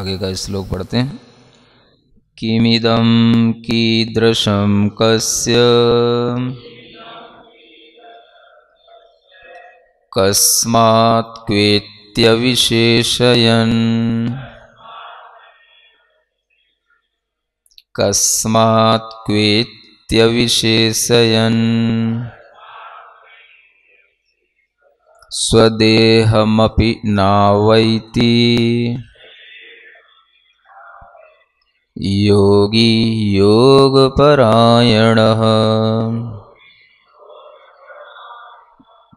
आगे का श्लोक पढ़ते हैं। किमिदं कीदृशं कस्य कस्मात् क्वेत्यविशेषयन् कस्मात् क्वेत्यविशेषयन् स्वदेहमपि नावैति योगी योगपरायणः।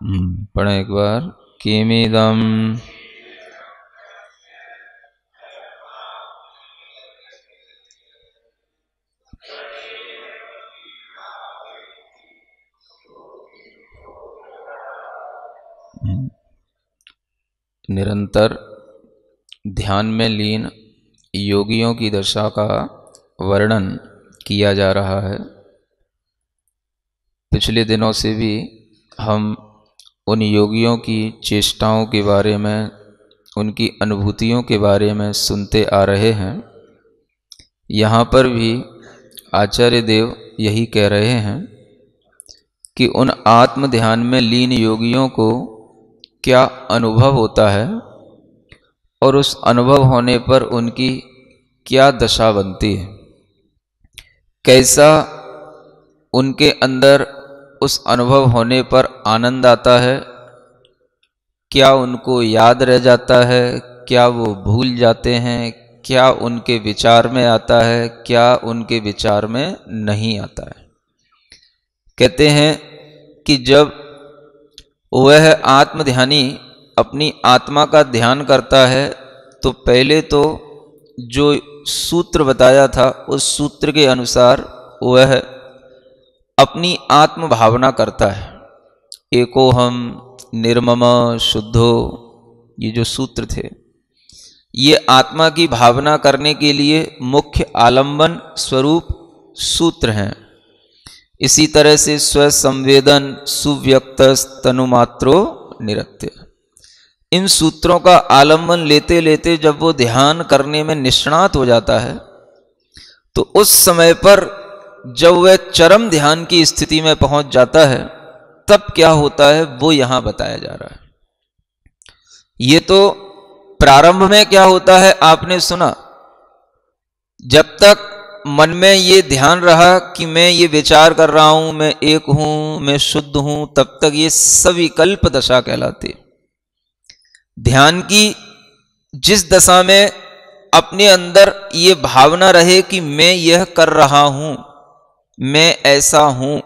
हम्म, पढ़ें एक बार किमिदम हम्म, निरंतर ध्यान में लीन योगियों की दशा का वर्णन किया जा रहा है। पिछले दिनों से भी हम उन योगियों की चेष्टाओं के बारे में, उनकी अनुभूतियों के बारे में सुनते आ रहे हैं। यहाँ पर भी आचार्य देव यही कह रहे हैं कि उन आत्म ध्यान में लीन योगियों को क्या अनुभव होता है और उस अनुभव होने पर उनकी क्या दशा बनती है? कैसा उनके अंदर उस अनुभव होने पर आनंद आता है? क्या उनको याद रह जाता है? क्या वो भूल जाते हैं? क्या उनके विचार में आता है? क्या उनके विचार में नहीं आता है? कहते हैं कि जब वह आत्मध्यानी अपनी आत्मा का ध्यान करता है तो पहले तो जो सूत्र बताया था, उस सूत्र के अनुसार वह अपनी आत्म भावना करता है। एको हम निर्मम शुद्धो, ये जो सूत्र थे, ये आत्मा की भावना करने के लिए मुख्य आलंबन स्वरूप सूत्र हैं। इसी तरह से स्वसंवेदन सुव्यक्त तनुमात्रो निरत्य इन सूत्रों का आलंबन लेते लेते जब वो ध्यान करने में निष्णात हो जाता है तो उस समय पर जब वह चरम ध्यान की स्थिति में पहुँच जाता है, तब क्या होता है वो यहाँ बताया जा रहा है। ये तो प्रारंभ में क्या होता है आपने सुना, जब तक मन में ये ध्यान रहा कि मैं ये विचार कर रहा हूँ, मैं एक हूँ, मैं शुद्ध हूँ, तब तक ये सविकल्प दशा कहलाती ध्यान की जिस दशा में अपने अंदर ये भावना रहे कि मैं यह कर रहा हूँ, मैं ऐसा हूँ,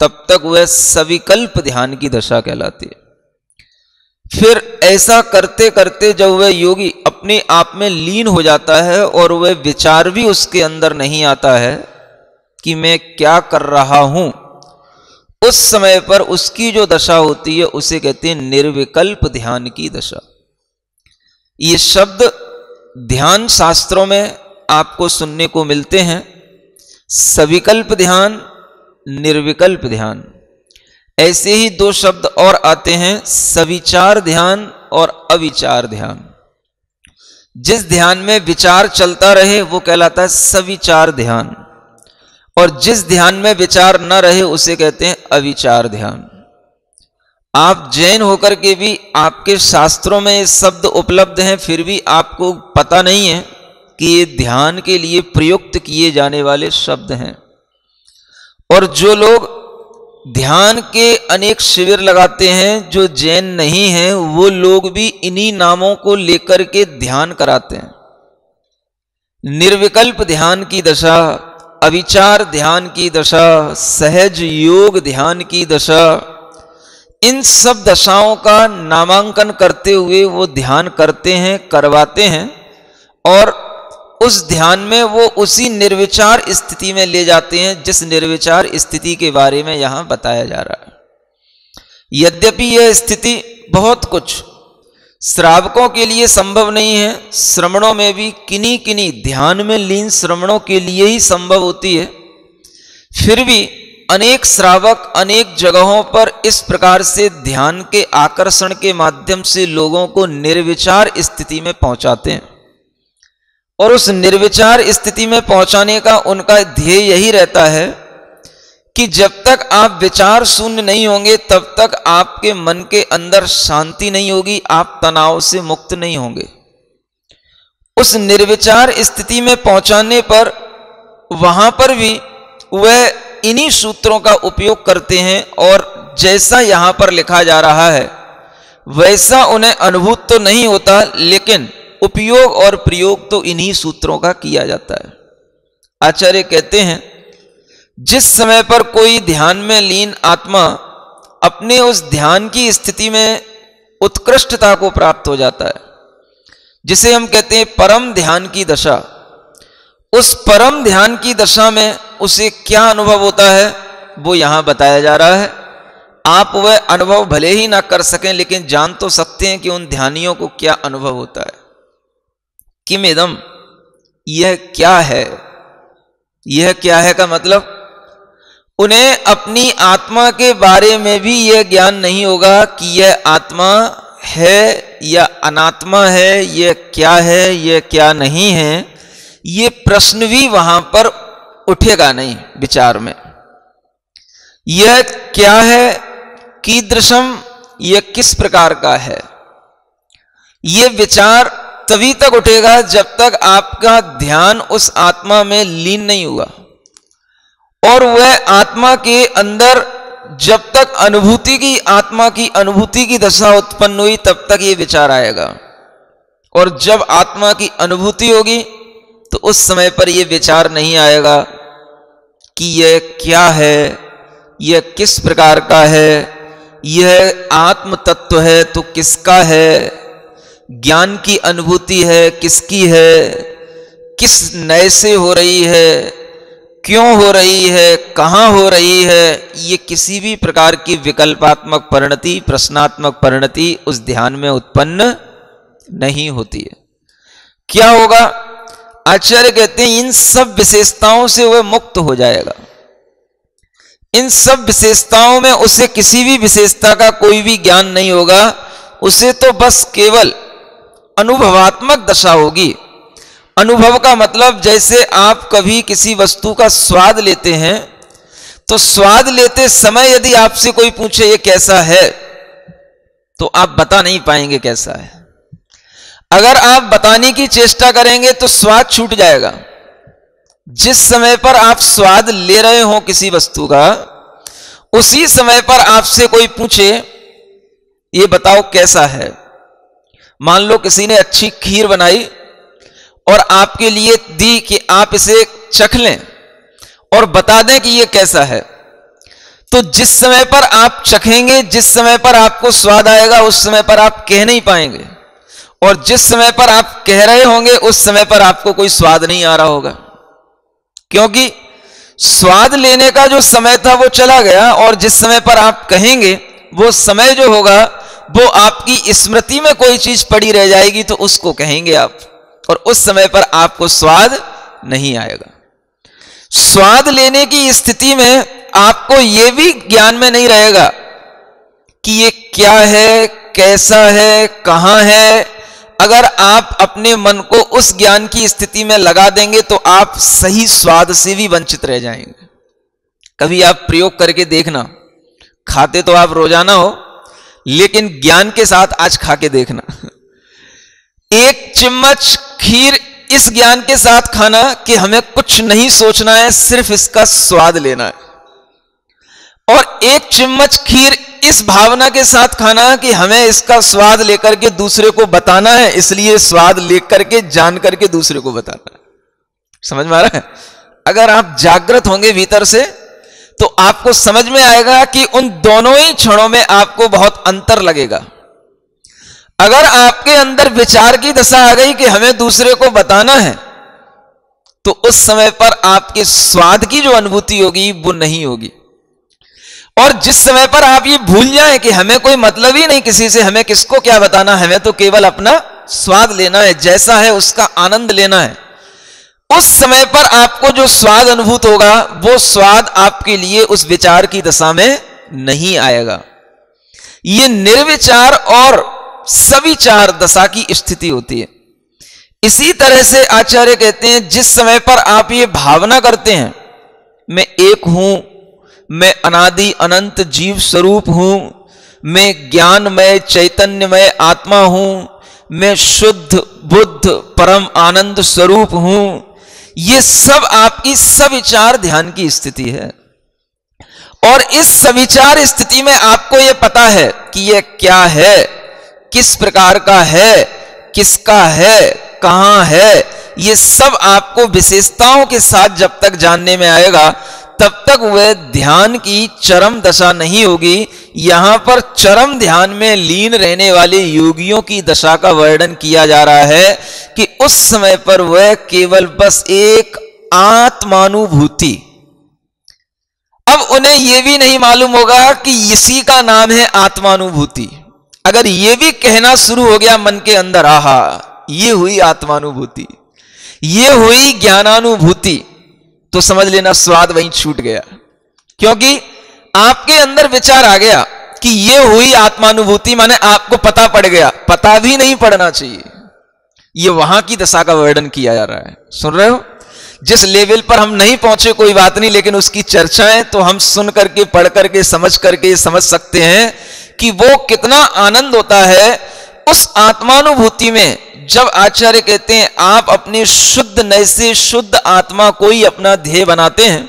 तब तक वह सविकल्प ध्यान की दशा कहलाती है। फिर ऐसा करते करते जब वह योगी अपने आप में लीन हो जाता है और वह विचार भी उसके अंदर नहीं आता है कि मैं क्या कर रहा हूँ, उस समय पर उसकी जो दशा होती है, उसे कहते हैं निर्विकल्प ध्यान की दशा। ये शब्द ध्यान शास्त्रों में आपको सुनने को मिलते हैं। सविकल्प ध्यान, निर्विकल्प ध्यान। ऐसे ही दो शब्द और आते हैं, सविचार ध्यान और अविचार ध्यान। जिस ध्यान में विचार चलता रहे, वो कहलाता है सविचार ध्यान। और जिस ध्यान में विचार न रहे, उसे कहते हैं अविचार ध्यान। आप जैन होकर के भी आपके शास्त्रों में शब्द उपलब्ध हैं, फिर भी आपको पता नहीं है कि ये ध्यान के लिए प्रयुक्त किए जाने वाले शब्द हैं। और जो लोग ध्यान के अनेक शिविर लगाते हैं, जो जैन नहीं हैं, वो लोग भी इन्हीं नामों को लेकर के ध्यान कराते हैं। निर्विकल्प ध्यान की दशा, अविचार ध्यान की दशा, सहज योग ध्यान की दशा इन सब दशाओं का नामांकन करते हुए वो ध्यान करते हैं, करवाते हैं और उस ध्यान में वो उसी निर्विचार स्थिति में ले जाते हैं जिस निर्विचार स्थिति के बारे में यहाँ बताया जा रहा है। यद्यपि यह स्थिति बहुत कुछ श्रावकों के लिए संभव नहीं है श्रमणों में भी किन्हीं किन्हीं ध्यान में लीन श्रमणों के लिए ही संभव होती है, फिर भी अनेक श्रावक अनेक जगहों पर इस प्रकार से ध्यान के आकर्षण के माध्यम से लोगों को निर्विचार स्थिति में पहुंचाते हैं। और उस निर्विचार स्थिति में पहुँचाने का उनका ध्येय यही रहता है कि जब तक आप विचार शून्य नहीं होंगे, तब तक आपके मन के अंदर शांति नहीं होगी, आप तनाव से मुक्त नहीं होंगे। उस निर्विचार स्थिति में पहुँचाने पर, वहाँ पर भी वह इन्हीं सूत्रों का उपयोग करते हैं और जैसा यहाँ पर लिखा जा रहा है, वैसा उन्हें अनुभूत तो नहीं होता, लेकिन उपयोग और प्रयोग तो इन्हीं सूत्रों का किया जाता है। आचार्य कहते हैं, जिस समय पर कोई ध्यान में लीन आत्मा अपने उस ध्यान की स्थिति में उत्कृष्टता को प्राप्त हो जाता है, जिसे हम कहते हैं परम ध्यान की दशा, उस परम ध्यान की दशा में उसे क्या अनुभव होता है, वो यहाँ बताया जा रहा है। आप वह अनुभव भले ही ना कर सकें, लेकिन जान तो सकते हैं कि उन ध्यानियों को क्या अनुभव होता है। किम इदम यह क्या है? यह क्या है का मतलब? उन्हें अपनी आत्मा के बारे में भी यह ज्ञान नहीं होगा कि यह आत्मा है या अनात्मा है, यह क्या है, यह क्या नहीं है। ये प्रश्न भी वहाँ पर उठेगा नहीं विचार में। यह क्या है? कीदृशम, यह किस प्रकार का है? यह विचार तभी तक उठेगा जब तक आपका ध्यान उस आत्मा में लीन नहीं हुआ। और वह आत्मा के अंदर जब तक अनुभूति की, आत्मा की अनुभूति की दशा उत्पन्न हुई, तब तक ये विचार आएगा। और जब आत्मा की अनुभूति होगी तो उस समय पर यह विचार नहीं आएगा। कि यह क्या है? यह किस प्रकार का है? यह आत्म तत्व है तो किसका है? ज्ञान की अनुभूति है किसकी है? किस नए से हो रही है? क्यों हो रही है? कहाँ हो रही है? ये किसी भी प्रकार की विकल्पात्मक परिणति, प्रश्नात्मक परिणति उस ध्यान में उत्पन्न नहीं होती है। क्या होगा? आचार्य कहते हैं, इन सब विशेषताओं से वह मुक्त हो जाएगा। इन सब विशेषताओं में उसे किसी भी विशेषता का कोई भी ज्ञान नहीं होगा, उसे तो बस केवल अनुभवात्मक दशा होगी। अनुभव का मतलब जैसे आप कभी किसी वस्तु का स्वाद लेते हैं तो स्वाद लेते समय यदि आपसे कोई पूछे, ये कैसा है? तो आप बता नहीं पाएँगे कैसा है। अगर आप बताने की चेष्टा करेंगे तो स्वाद छूट जाएगा। जिस समय पर आप स्वाद ले रहे हो किसी वस्तु का, उसी समय पर आपसे कोई पूछे, ये बताओ कैसा है? मान लो किसी ने अच्छी खीर बनाई और आपके लिए दी कि आप इसे चख लें और बता दें कि यह कैसा है। तो जिस समय पर आप चखेंगे, जिस समय पर आपको स्वाद आएगा, उस समय पर आप कह नहीं पाएँगे। और जिस समय पर आप कह रहे होंगे, उस समय पर आपको कोई स्वाद नहीं आ रहा होगा। क्योंकि स्वाद लेने का जो समय था, वो चला गया, और जिस समय पर आप कहेंगे, वो समय जो होगा, वो आपकी स्मृति में कोई चीज़ पड़ी रह जाएगी तो उसको कहेंगे आप। और उस समय पर आपको स्वाद नहीं आएगा। स्वाद लेने की स्थिति में आपको यह भी ज्ञान में नहीं रहेगा कि ये क्या है, कैसा है, कहाँ है अगर आप अपने मन को उस ज्ञान की स्थिति में लगा देंगे तो आप सही स्वाद से भी वंचित रह जाएँगे। कभी आप प्रयोग करके देखना, खाते तो आप रोज़ाना हो, लेकिन ज्ञान के साथ आज खा के देखना। एक चम्मच खीर इस ज्ञान के साथ खाना कि हमें कुछ नहीं सोचना है, सिर्फ़ इसका स्वाद लेना है। और एक चम्मच खीर इस भावना के साथ खाना कि हमें इसका स्वाद लेकर के दूसरे को बताना है, इसलिए स्वाद लेकर के, जान करके दूसरे को बताना है। समझ में आ रहा है? अगर आप जागृत होंगे भीतर से तो आपको समझ में आएगा कि उन दोनों ही क्षणों में आपको बहुत अंतर लगेगा। अगर आपके अंदर विचार की दशा आ गई कि हमें दूसरे को बताना है तो उस समय पर आपके स्वाद की जो अनुभूति होगी, वो नहीं होगी। और जिस समय पर आप ये भूल जाएँ कि हमें कोई मतलब ही नहीं किसी से, हमें किसको क्या बताना है हमें तो केवल अपना स्वाद लेना है, जैसा है उसका आनंद लेना है। उस समय पर आपको जो स्वाद अनुभूत होगा, वो स्वाद आपके लिए उस विचार की दशा में नहीं आएगा। ये निर्विचार और सविचार दशा की स्थिति होती है। इसी तरह से आचार्य कहते हैं, जिस समय पर आप ये भावना करते हैं, मैं एक हूँ मैं अनादि अनंत जीव स्वरूप हूँ। मैं ज्ञानमय, चैतन्यमय आत्मा हूँ। मैं शुद्ध, बुद्ध, परम आनंद स्वरूप हूँ। ये सब आपकी सविचार ध्यान की स्थिति है। और इस सविचार स्थिति में आपको यह पता है कि यह क्या है, किस प्रकार का है, किसका है, कहाँ है, ये सब आपको विशेषताओं के साथ जब तक जानने में आएगा तब तक वह ध्यान की चरम दशा नहीं होगी। यहाँ पर चरम ध्यान में लीन रहने वाले योगियों की दशा का वर्णन किया जा रहा है कि उस समय पर वह केवल बस एक आत्मानुभूति। अब उन्हें यह भी नहीं मालूम होगा कि इसी का नाम है आत्मानुभूति। अगर यह भी कहना शुरू हो गया मन के अंदर, आहा, ये हुई आत्मानुभूति। ये हुई ज्ञानानुभूति। तो समझ लेना स्वाद वहीं छूट गया। क्योंकि आपके अंदर विचार आ गया कि ये हुई आत्मानुभूति, माने आपको पता पड़ गया। पता भी नहीं पड़ना चाहिए। ये वहाँ की दशा का वर्णन किया जा रहा है। सुन रहे हो? जिस लेवल पर हम नहीं पहुँचे, कोई बात नहीं, लेकिन उसकी चर्चाएँ तो हम सुन करके, पढ़ करके, समझ करके समझ सकते हैं कि वो कितना आनंद होता है उस आत्मानुभूति में जब आचार्य कहते हैं, आप अपने शुद्ध नय से शुद्ध आत्मा को ही अपना ध्येय बनाते हैं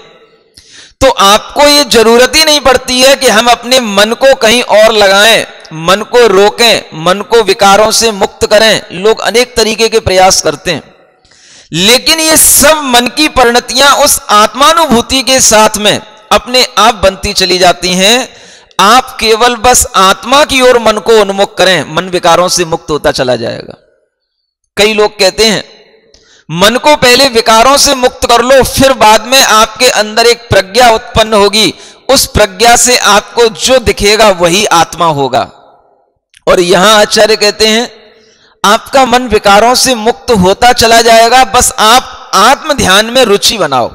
तो आपको यह ज़रूरत ही नहीं पड़ती है कि हम अपने मन को कहीं और लगाएँ, मन को रोकें, मन को विकारों से मुक्त करें। लोग अनेक तरीके के प्रयास करते हैं। लेकिन ये सब मन की परिणतियाँ उस आत्मानुभूति के साथ में अपने आप बनती चली जाती हैं। आप केवल बस आत्मा की ओर मन को उन्मुख करें, मन विकारों से मुक्त होता चला जाएगा। कई लोग कहते हैं, मन को पहले विकारों से मुक्त कर लो, फिर बाद में आपके अंदर एक प्रज्ञा उत्पन्न होगी। उस प्रज्ञा से आपको जो दिखेगा वही आत्मा होगा। और यहाँ आचार्य कहते हैं, आपका मन विकारों से मुक्त होता चला जाएगा, बस आप आत्म ध्यान में रुचि बनाओ।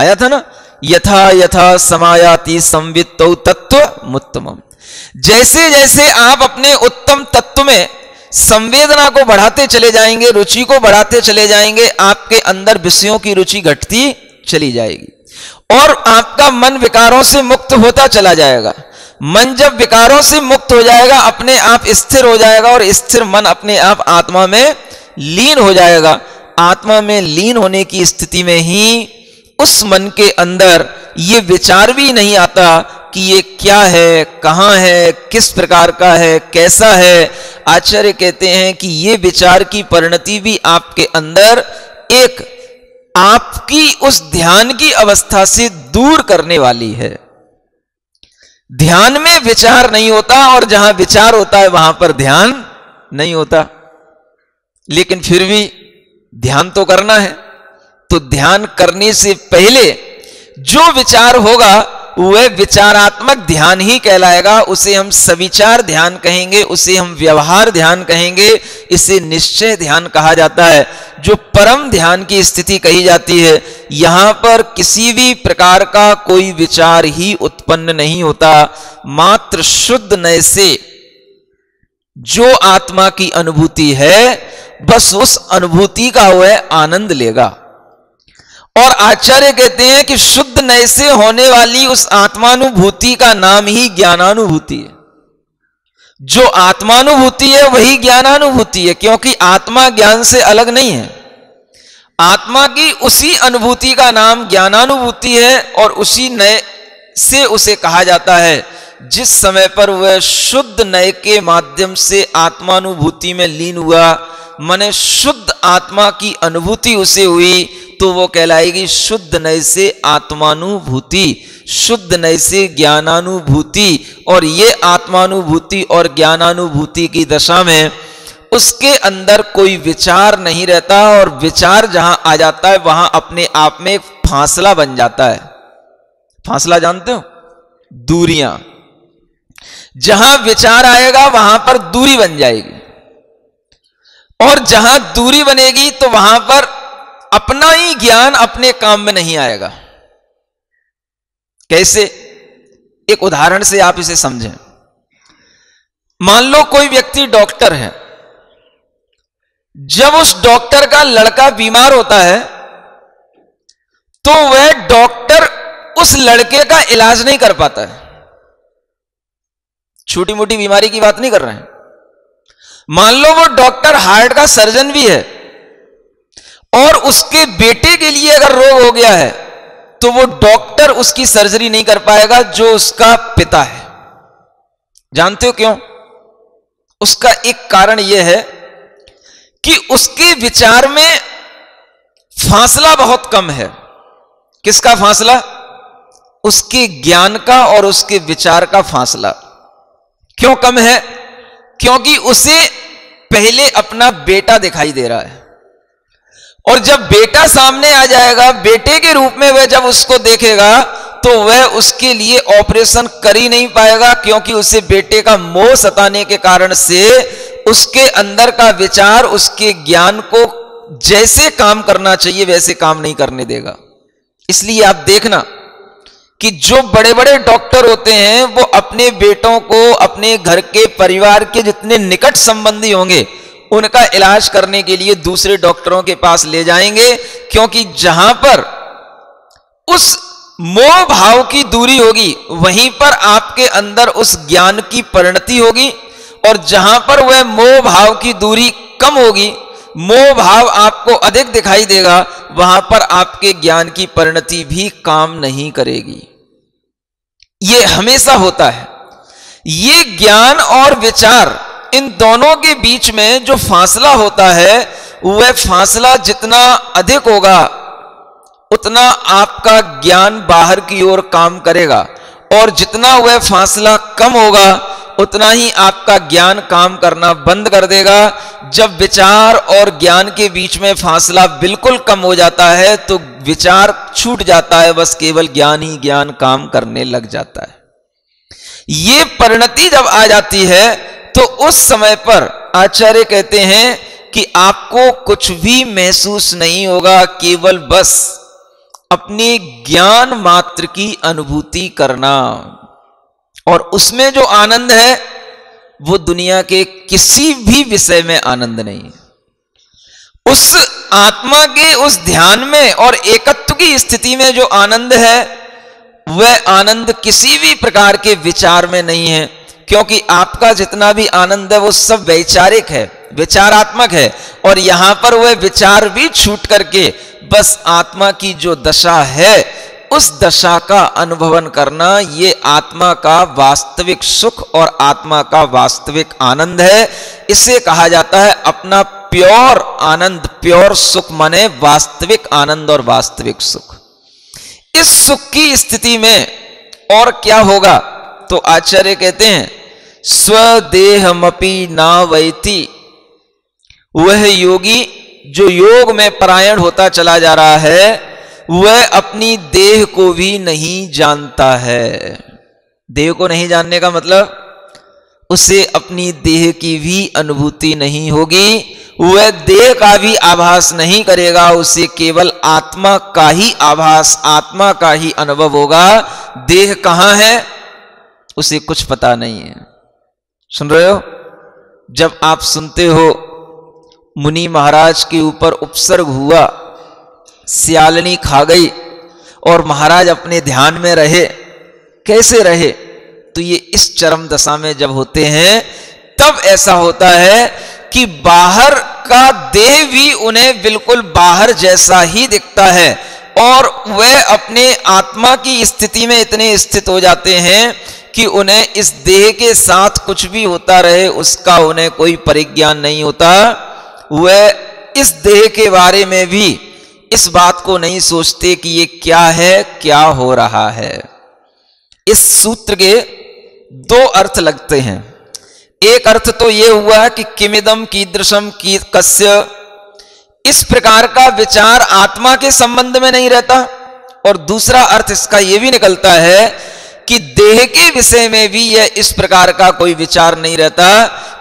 आया था ना? यथा यथा समायाति संवित तत्व मुत्तम जैसे जैसे आप अपने उत्तम तत्व में संवेदना को बढ़ाते चले जाएँगे, रुचि को बढ़ाते चले जाएँगे, आपके अंदर विषयों की रुचि घटती चली जाएगी। और आपका मन विकारों से मुक्त होता चला जाएगा। मन जब विकारों से मुक्त हो जाएगा, अपने आप स्थिर हो जाएगा और स्थिर मन अपने आप आत्मा में लीन हो जाएगा। आत्मा में लीन होने की स्थिति में ही उस मन के अंदर ये विचार भी नहीं आता कि ये क्या है, कहाँ है, किस प्रकार का है, कैसा है। आचार्य कहते हैं कि ये विचार की परिणति भी आपके अंदर एक आपकी उस ध्यान की अवस्था से दूर करने वाली है। ध्यान में विचार नहीं होता और जहाँ विचार होता है वहाँ पर ध्यान नहीं होता। लेकिन फिर भी ध्यान तो करना है। तो ध्यान करने से पहले जो विचार होगा, वह विचारात्मक ध्यान ही कहलाएगा। उसे हम सविचार ध्यान कहेंगे, उसे हम व्यवहार ध्यान कहेंगे। इसे निश्चय ध्यान कहा जाता है। जो परम ध्यान की स्थिति कही जाती है, यहाँ पर किसी भी प्रकार का कोई विचार ही उत्पन्न नहीं होता। मात्र शुद्ध नय से जो आत्मा की अनुभूति है, बस उस अनुभूति का वह आनंद लेगा। और आचार्य कहते हैं कि शुद्ध नय से होने वाली उस आत्मानुभूति का नाम ही ज्ञानानुभूति है। जो आत्मानुभूति है, वही ज्ञानानुभूति है, क्योंकि आत्मा ज्ञान से अलग नहीं है। आत्मा की उसी अनुभूति का नाम ज्ञानानुभूति है और उसी नय से उसे कहा जाता है, जिस समय पर वह शुद्ध नय के माध्यम से आत्मानुभूति में लीन हुआ, मने शुद्ध आत्मा की अनुभूति उसे हुई तो वो कहलाएगी शुद्ध नय से आत्मानुभूति, शुद्ध नय से ज्ञानानुभूति। और ये आत्मानुभूति और ज्ञानानुभूति की दशा में उसके अंदर कोई विचार नहीं रहता और विचार जहाँ आ जाता है, वहाँ अपने आप में एक फासला बन जाता है। फासला जानते हो? दूरियाँ। जहाँ विचार आएगा, वहाँ पर दूरी बन जाएगी। और जहाँ दूरी बनेगी तो वहाँ पर अपना ही ज्ञान अपने काम में नहीं आएगा। कैसे? एक उदाहरण से आप इसे समझें। मान लो कोई व्यक्ति डॉक्टर है। जब उस डॉक्टर का लड़का बीमार होता है तो वह डॉक्टर उस लड़के का इलाज नहीं कर पाता है। छोटी मोटी बीमारी की बात नहीं कर रहे हैं। मान लो वो डॉक्टर हार्ट का सर्जन भी है। और उसके बेटे के लिए अगर रोग हो गया है तो वो डॉक्टर उसकी सर्जरी नहीं कर पाएगा जो उसका पिता है। जानते हो क्यों? उसका एक कारण यह है कि उसके विचार में फासला बहुत कम है। किसका फासला? उसके ज्ञान का और उसके विचार का फासला। क्यों कम है? क्योंकि उसे पहले अपना बेटा दिखाई दे रहा है। और जब बेटा सामने आ जाएगा, बेटे के रूप में वह जब उसको देखेगा तो वह उसके लिए ऑपरेशन कर ही नहीं पाएगा, क्योंकि उसे बेटे का मोह सताने के कारण से उसके अंदर का विचार, उसके ज्ञान को जैसे काम करना चाहिए, वैसे काम नहीं करने देगा। इसलिए आप देखना कि जो बड़े बड़े डॉक्टर होते हैं, वो अपने बेटों को, अपने घर के परिवार के जितने निकट संबंधी होंगे उनका इलाज करने के लिए दूसरे डॉक्टरों के पास ले जाएँगे, क्योंकि जहाँ पर उस मोह भाव की दूरी होगी, वहीं पर आपके अंदर उस ज्ञान की परिणति होगी, और जहाँ पर वह मोह भाव की दूरी कम होगी, मोह भाव आपको अधिक दिखाई देगा, वहाँ पर आपके ज्ञान की परिणति भी काम नहीं करेगी। ये हमेशा होता है। ये ज्ञान और विचार इन दोनों के बीच में जो फासला होता है, वह फासला जितना अधिक होगा, उतना आपका ज्ञान बाहर की ओर काम करेगा। और जितना वह फासला कम होगा, उतना ही आपका ज्ञान काम करना बंद कर देगा। जब विचार और ज्ञान के बीच में फासला बिल्कुल कम हो जाता है तो विचार छूट जाता है, बस केवल ज्ञान ही ज्ञान काम करने लग जाता है। ये परिणति जब आ जाती है तो उस समय पर आचार्य कहते हैं कि आपको कुछ भी महसूस नहीं होगा, केवल बस अपने ज्ञान मात्र की अनुभूति करना। और उसमें जो आनंद है, वो दुनिया के किसी भी विषय में आनंद नहीं उस आत्मा के उस ध्यान में और एकत्व की स्थिति में जो आनंद है, वह आनंद किसी भी प्रकार के विचार में नहीं है। क्योंकि आपका जितना भी आनंद है वो सब वैचारिक है, विचारात्मक है, और यहाँ पर वह विचार भी छूट करके बस आत्मा की जो दशा है, उस दशा का अनुभवन करना ये आत्मा का वास्तविक सुख और आत्मा का वास्तविक आनंद है। इसे कहा जाता है अपना प्योर आनंद, प्योर सुख माने वास्तविक आनंद और वास्तविक सुख। इस सुख की स्थिति में और क्या होगा? तो आचार्य कहते हैं, स्वदेहमपि ना वैती। वह योगी जो योग में परायण होता चला जा रहा है, वह अपनी देह को भी नहीं जानता है। देह को नहीं जानने का मतलब उसे अपनी देह की भी अनुभूति नहीं होगी, वह देह का भी आभास नहीं करेगा, उसे केवल आत्मा का ही आभास, आत्मा का ही अनुभव होगा। देह कहाँ है? उसे कुछ पता नहीं है। सुन रहे हो? जब आप सुनते हो, मुनि महाराज के ऊपर उपसर्ग हुआ, सियालनी खा गई, और महाराज अपने ध्यान में रहे, कैसे रहे? तो ये इस चरम दशा में जब होते हैं, तब ऐसा होता है कि बाहर का देह भी उन्हें बिल्कुल बाहर जैसा ही दिखता है, और वह अपने आत्मा की स्थिति में इतने स्थित हो जाते हैं कि उन्हें इस देह के साथ कुछ भी होता रहे, उसका उन्हें कोई परिज्ञान नहीं होता। वह इस देह के बारे में भी इस बात को नहीं सोचते कि ये क्या है, क्या हो रहा है। इस सूत्र के दो अर्थ लगते हैं। एक अर्थ तो यह हुआ कि किमिदम कीदृशम की कस्य इस प्रकार का विचार आत्मा के संबंध में नहीं रहता, और दूसरा अर्थ इसका यह भी निकलता है कि देह के विषय में भी यह इस प्रकार का कोई विचार नहीं रहता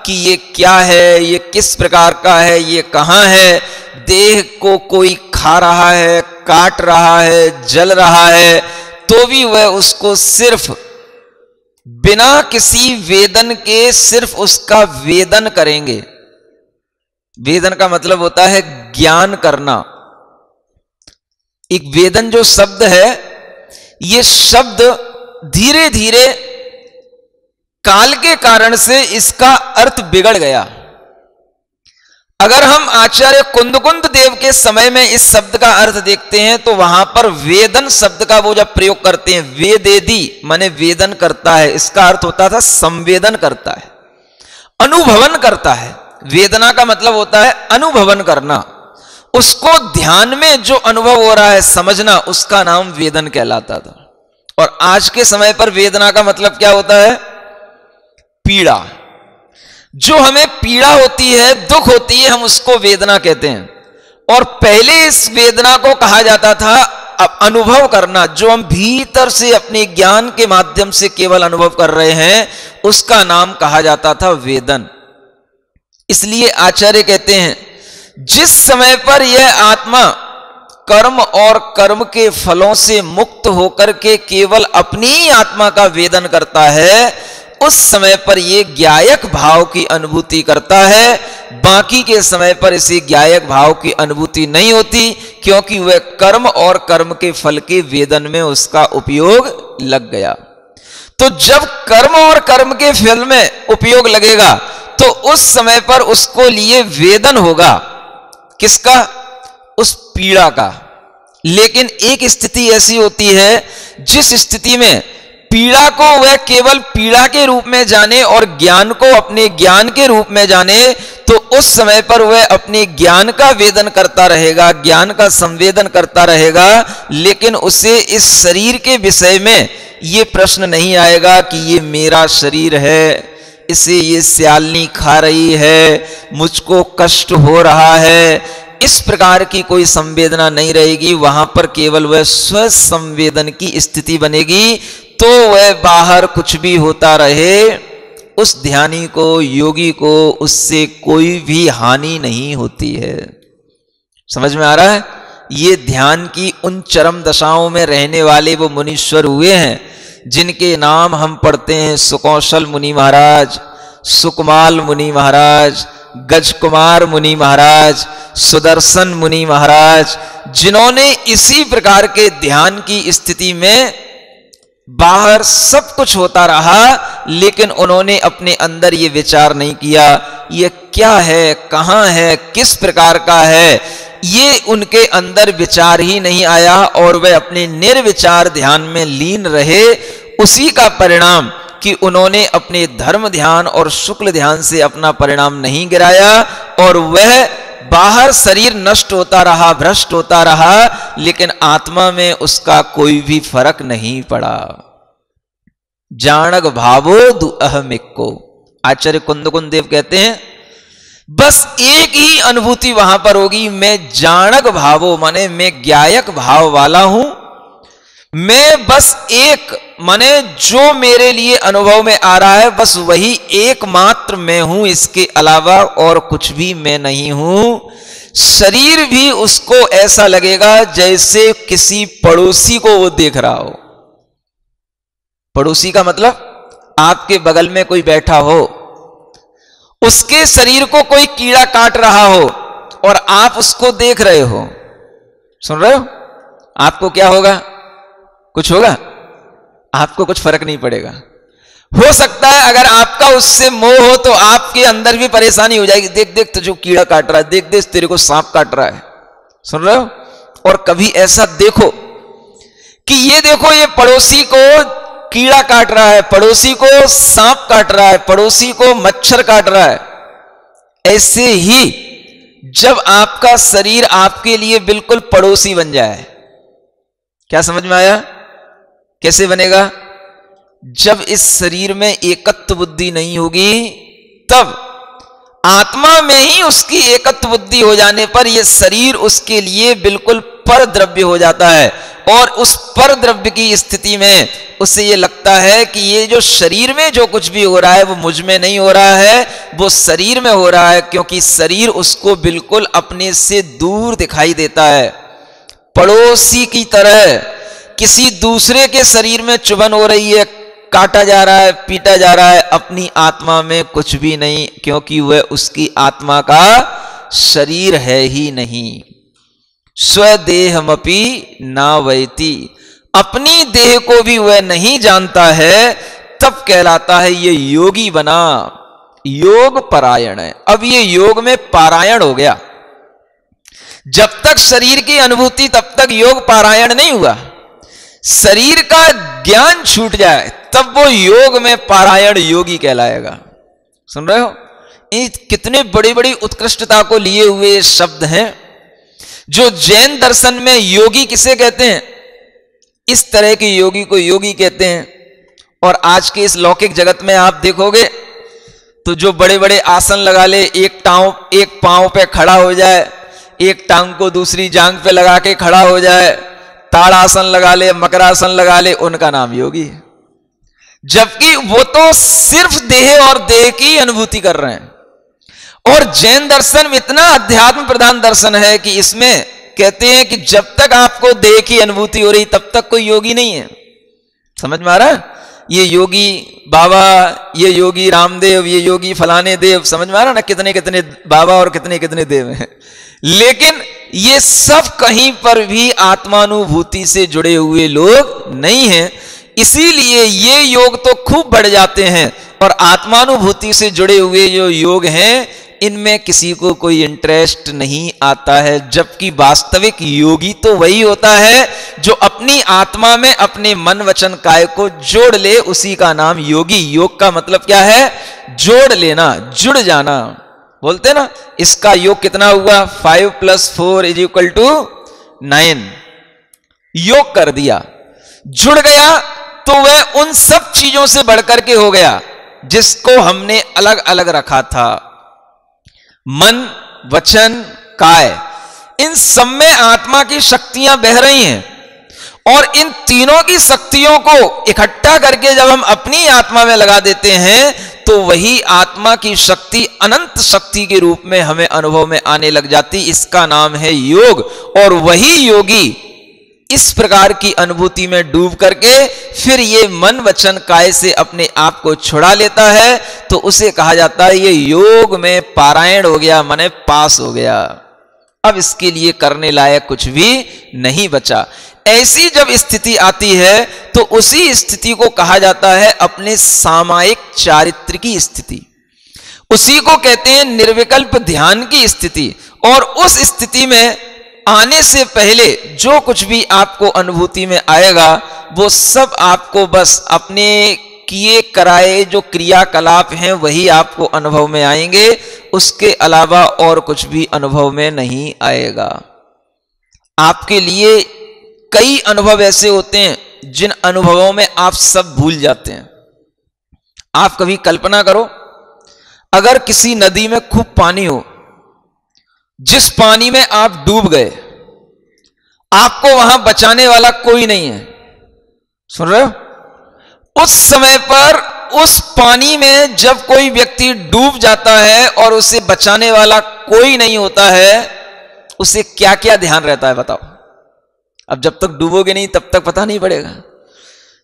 कि ये क्या है, ये किस प्रकार का है, ये कहाँ है। देह को कोई खा रहा है, काट रहा है, जल रहा है तो भी वह उसको सिर्फ़ बिना किसी वेदन के सिर्फ़ उसका वेदन करेंगे। वेदन का मतलब होता है ज्ञान करना। एक वेदन जो शब्द है, ये शब्द धीरे धीरे काल के कारण से इसका अर्थ बिगड़ गया। अगर हम आचार्य कुंदकुंद देव के समय में इस शब्द का अर्थ देखते हैं तो वहाँ पर वेदन शब्द का वो जब प्रयोग करते हैं, वेदेदी, माने वेदन करता है, इसका अर्थ होता था संवेदन करता है, अनुभवन करता है। वेदना का मतलब होता है अनुभवन करना। उसको ध्यान में जो अनुभव हो रहा है, समझना, उसका नाम वेदन कहलाता था। और आज के समय पर वेदना का मतलब क्या होता है? पीड़ा। जो हमें पीड़ा होती है, दुख होती है, हम उसको वेदना कहते हैं। और पहले इस वेदना को कहा जाता था अनुभव करना। जो हम भीतर से अपने ज्ञान के माध्यम से केवल अनुभव कर रहे हैं, उसका नाम कहा जाता था वेदन। इसलिए आचार्य कहते हैं, जिस समय पर यह आत्मा कर्म और कर्म के फलों से मुक्त होकर के केवल अपनी आत्मा का वेदन करता है, उस समय पर यह ज्ञायक भाव की अनुभूति करता है। बाकी के समय पर इसे ज्ञायक भाव की अनुभूति नहीं होती, क्योंकि वह कर्म और कर्म के फल के वेदन में उसका उपयोग लग गया। तो जब कर्म और कर्म के फल में उपयोग लगेगा तो उस समय पर उसको लिए वेदन होगा। किसका? उस पीड़ा का। लेकिन एक स्थिति ऐसी होती है, जिस स्थिति में पीड़ा को वह केवल पीड़ा के रूप में जाने और ज्ञान को अपने ज्ञान के रूप में जाने तो उस समय पर वह अपने ज्ञान का वेदन करता रहेगा, ज्ञान का संवेदन करता रहेगा। लेकिन उसे इस शरीर के विषय में ये प्रश्न नहीं आएगा कि ये मेरा शरीर है, इसे ये सियालनी खा रही है, मुझको कष्ट हो रहा है इस प्रकार की कोई संवेदना नहीं रहेगी, वहाँ पर केवल वह स्व संवेदन की स्थिति बनेगी तो वह बाहर कुछ भी होता रहे, उस ध्यानी को, योगी को, उससे कोई भी हानि नहीं होती है। समझ में आ रहा है? ये ध्यान की उन चरम दशाओं में रहने वाले वो मुनीश्वर हुए हैं, जिनके नाम हम पढ़ते हैं सुकौशल मुनि महाराज, सुकमाल मुनि महाराज गजकुमार मुनि महाराज, सुदर्शन मुनि महाराज, जिन्होंने इसी प्रकार के ध्यान की स्थिति में बाहर सब कुछ होता रहा, लेकिन उन्होंने अपने अंदर ये विचार नहीं किया, ये क्या है, कहाँ है, किस प्रकार का है, ये उनके अंदर विचार ही नहीं आया और वे अपने निर्विचार ध्यान में लीन रहे, उसी का परिणाम कि उन्होंने अपने धर्म ध्यान और शुक्ल ध्यान से अपना परिणाम नहीं गिराया और वह बाहर शरीर नष्ट होता रहा, भ्रष्ट होता रहा, लेकिन आत्मा में उसका कोई भी फ़र्क नहीं पड़ा। जानक भावो दु अहमिको आचार्य कुंद कुंदेव कहते हैं, बस एक ही अनुभूति वहाँ पर होगी, मैं जानक भावो, माने मैं ज्ञायक भाव वाला हूँ मैं बस एक, माने जो मेरे लिए अनुभव में आ रहा है, बस वही एकमात्र मैं हूँ। इसके अलावा और कुछ भी मैं नहीं हूँ। शरीर भी उसको ऐसा लगेगा जैसे किसी पड़ोसी को वो देख रहा हो। पड़ोसी का मतलब आपके बगल में कोई बैठा हो, उसके शरीर को कोई कीड़ा काट रहा हो, और आप उसको देख रहे हो। सुन रहे हो? आपको क्या होगा? कुछ होगा? आपको कुछ फ़र्क नहीं पड़ेगा। हो सकता है अगर आपका उससे मोह हो तो आपके अंदर भी परेशानी हो जाएगी। देख देख तो जो कीड़ा काट रहा है। देख देख, तेरे को सांप काट रहा है। सुन रहे हो? और कभी ऐसा देखो कि ये देखो, ये पड़ोसी को कीड़ा काट रहा है, पड़ोसी को सांप काट रहा है, पड़ोसी को मच्छर काट रहा है। ऐसे ही जब आपका शरीर आपके लिए बिल्कुल पड़ोसी बन जाए। क्या समझ में आया? कैसे बनेगा? जब इस शरीर में एकत्व बुद्धि नहीं होगी, तब आत्मा में ही उसकी एकत्व बुद्धि हो जाने पर यह शरीर उसके लिए बिल्कुल पर द्रव्य हो जाता है। और उस पर द्रव्य की स्थिति में उसे ये लगता है कि ये जो शरीर में जो कुछ भी हो रहा है, वो मुझमें नहीं हो रहा है, वो शरीर में हो रहा है, क्योंकि शरीर उसको बिल्कुल अपने से दूर दिखाई देता है। पड़ोसी की तरह किसी दूसरे के शरीर में चुभन हो रही है, काटा जा रहा है, पीटा जा रहा है, अपनी आत्मा में कुछ भी नहीं, क्योंकि वह उसकी आत्मा का शरीर है ही नहीं। स्वदेहमपि ना वैती। अपनी देह को भी वह नहीं जानता है, तब कहलाता है ये योगी बना, योग परायण है। अब ये योग में पारायण हो गया। जब तक शरीर की अनुभूति, तब तक योग पारायण नहीं हुआ। शरीर का ज्ञान छूट जाए, तब वो योग में पारायण योगी कहलाएगा। सुन रहे हो? कितने बड़ी बड़ी उत्कृष्टता को लिए हुए शब्द हैं, जो जैन दर्शन में योगी किसे कहते हैं? इस तरह के योगी को योगी कहते हैं। और आज के इस लौकिक जगत में आप देखोगे तो जो बड़े बड़े आसन लगा ले, एक टाँव, एक पाँव पे खड़ा हो जाए, एक टांग को दूसरी जांग पे लगा के खड़ा हो जाए ताड़ आसन लगा ले, मकरासन लगा ले, उनका नाम योगी है। जबकि वो तो सिर्फ़ देह और देह की अनुभूति कर रहे हैं। और जैन दर्शन में इतना अध्यात्म प्रधान दर्शन है कि इसमें कहते हैं कि जब तक आपको देह की अनुभूति हो रही, तब तक कोई योगी नहीं है। समझ में आ रहा है? ये योगी बाबा, ये योगी रामदेव, ये योगी फलाने देव, समझ में आ रहा ना कितने कितने बाबा और कितने कितने देव हैं। लेकिन ये सब कहीं पर भी आत्मानुभूति से जुड़े हुए लोग नहीं हैं। इसीलिए ये योग तो खूब बढ़ जाते हैं और आत्मानुभूति से जुड़े हुए जो योग हैं, इनमें किसी को कोई इंटरेस्ट नहीं आता है, जबकि वास्तविक योगी तो वही होता है जो अपनी आत्मा में अपने मन वचन काय को जोड़ ले, उसी का नाम योगी। योग का मतलब क्या है? जोड़ लेना, जुड़ जाना। बोलते ना, इसका योग कितना हुआ? Five plus four is equal to nine योग कर दिया। जुड़ गया तो वह उन सब चीज़ों से बढ़कर के हो गया, जिसको हमने अलग अलग रखा था। मन, वचन, काय, इन सब में आत्मा की शक्तियाँ बह रही हैं। और इन तीनों की शक्तियों को इकट्ठा करके जब हम अपनी आत्मा में लगा देते हैं तो वही आत्मा की शक्ति, अनंत शक्ति के रूप में हमें अनुभव में आने लग जाती, इसका नाम है योग। और वही योगी इस प्रकार की अनुभूति में डूब करके फिर ये मन वचन काय से अपने आप को छुड़ा लेता है तो उसे कहा जाता है, ये योग में पारायण हो गया, मने पास हो गया। अब इसके लिए करने लायक कुछ भी नहीं बचा। ऐसी जब स्थिति आती है तो उसी स्थिति को कहा जाता है अपने सामायिक चारित्र की स्थिति। उसी को कहते हैं निर्विकल्प ध्यान की स्थिति। और उस स्थिति में आने से पहले जो कुछ भी आपको अनुभूति में आएगा, वो सब आपको बस अपने किए कराए जो क्रियाकलाप हैं, वही आपको अनुभव में आएँगे। उसके अलावा और कुछ भी अनुभव में नहीं आएगा। आपके लिए कई अनुभव ऐसे होते हैं, जिन अनुभवों में आप सब भूल जाते हैं। आप कभी कल्पना करो, अगर किसी नदी में खूब पानी हो, जिस पानी में आप डूब गए, आपको वहाँ बचाने वाला कोई नहीं है। सुन रहे हो? उस समय पर उस पानी में जब कोई व्यक्ति डूब जाता है और उसे बचाने वाला कोई नहीं होता है, उसे क्या क्या ध्यान रहता है बताओ। अब जब तक डूबोगे नहीं, तब तक पता नहीं पड़ेगा।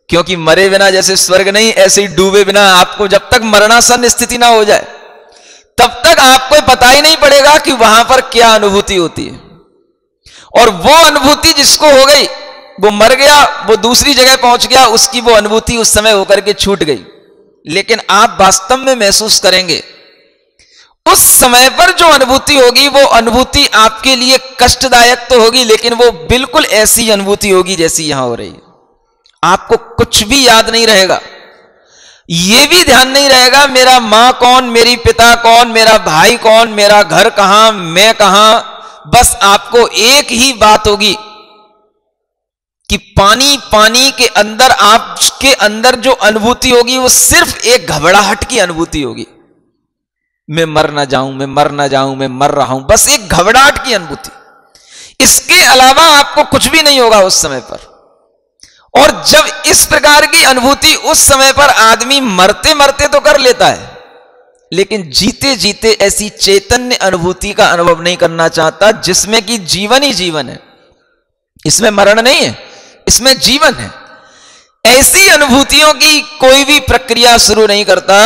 क्योंकि मरे बिना जैसे स्वर्ग नहीं, ऐसे ही डूबे बिना आपको जब तक मरणासन स्थिति ना हो जाए, तब तक आपको पता ही नहीं पड़ेगा कि वहाँ पर क्या अनुभूति होती है। और वो अनुभूति जिसको हो गई, वो मर गया, वो दूसरी जगह पहुँच गया, उसकी वो अनुभूति उस समय होकर के छूट गई। लेकिन आप वास्तव में महसूस करेंगे उस समय पर जो अनुभूति होगी, वो अनुभूति आपके लिए कष्टदायक तो होगी, लेकिन वो बिल्कुल ऐसी अनुभूति होगी जैसी यहाँ हो रही है। आपको कुछ भी याद नहीं रहेगा। ये भी ध्यान नहीं रहेगा, मेरा माँ कौन, मेरी पिता कौन, मेरा भाई कौन, मेरा घर कहाँ, मैं कहाँ, बस आपको एक ही बात होगी कि पानी पानी के अंदर, आपके अंदर जो अनुभूति होगी, वो सिर्फ़ एक घबराहट की अनुभूति होगी। मैं मर ना जाऊँ, मैं मर ना जाऊँ, मैं मर रहा हूँ। बस एक घबराहट की अनुभूति। इसके अलावा आपको कुछ भी नहीं होगा उस समय पर। और जब इस प्रकार की अनुभूति उस समय पर आदमी मरते मरते तो कर लेता है, लेकिन जीते जीते ऐसी चैतन्य अनुभूति का अनुभव नहीं करना चाहता, जिसमें कि जीवन ही जीवन है। इसमें मरण नहीं है, इसमें जीवन है। ऐसी अनुभूतियों की कोई भी प्रक्रिया शुरू नहीं करता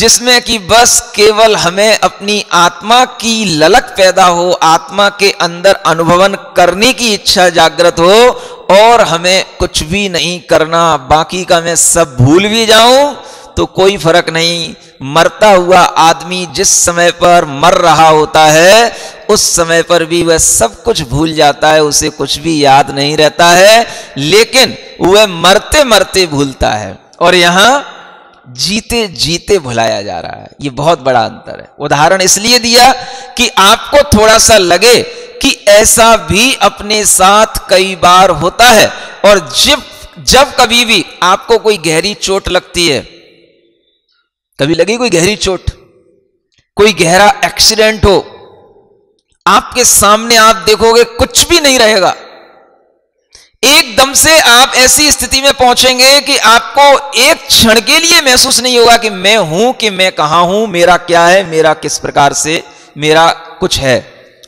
जिसमें कि बस केवल हमें अपनी आत्मा की ललक पैदा हो, आत्मा के अंदर अनुभवन करने की इच्छा जागृत हो और हमें कुछ भी नहीं करना, बाकी का मैं सब भूल भी जाऊँ तो कोई फ़र्क नहीं। मरता हुआ आदमी जिस समय पर मर रहा होता है, उस समय पर भी वह सब कुछ भूल जाता है, उसे कुछ भी याद नहीं रहता है, लेकिन वह मरते मरते भूलता है। और यहाँ जीते जीते भुलाया जा रहा है। यह बहुत बड़ा अंतर है। उदाहरण इसलिए दिया कि आपको थोड़ा सा लगे कि ऐसा भी अपने साथ कई बार होता है और जब जब कभी भी आपको कोई गहरी चोट लगती है, कभी लगी कोई गहरी चोट? कोई गहरा एक्सीडेंट हो, आपके सामने आप देखोगे कुछ भी नहीं रहेगा। एकदम से आप ऐसी स्थिति में पहुँचेंगे कि आपको एक क्षण के लिए महसूस नहीं होगा कि मैं हूँ, कि मैं कहाँ हूँ, मेरा क्या है, मेरा किस प्रकार से, मेरा कुछ है।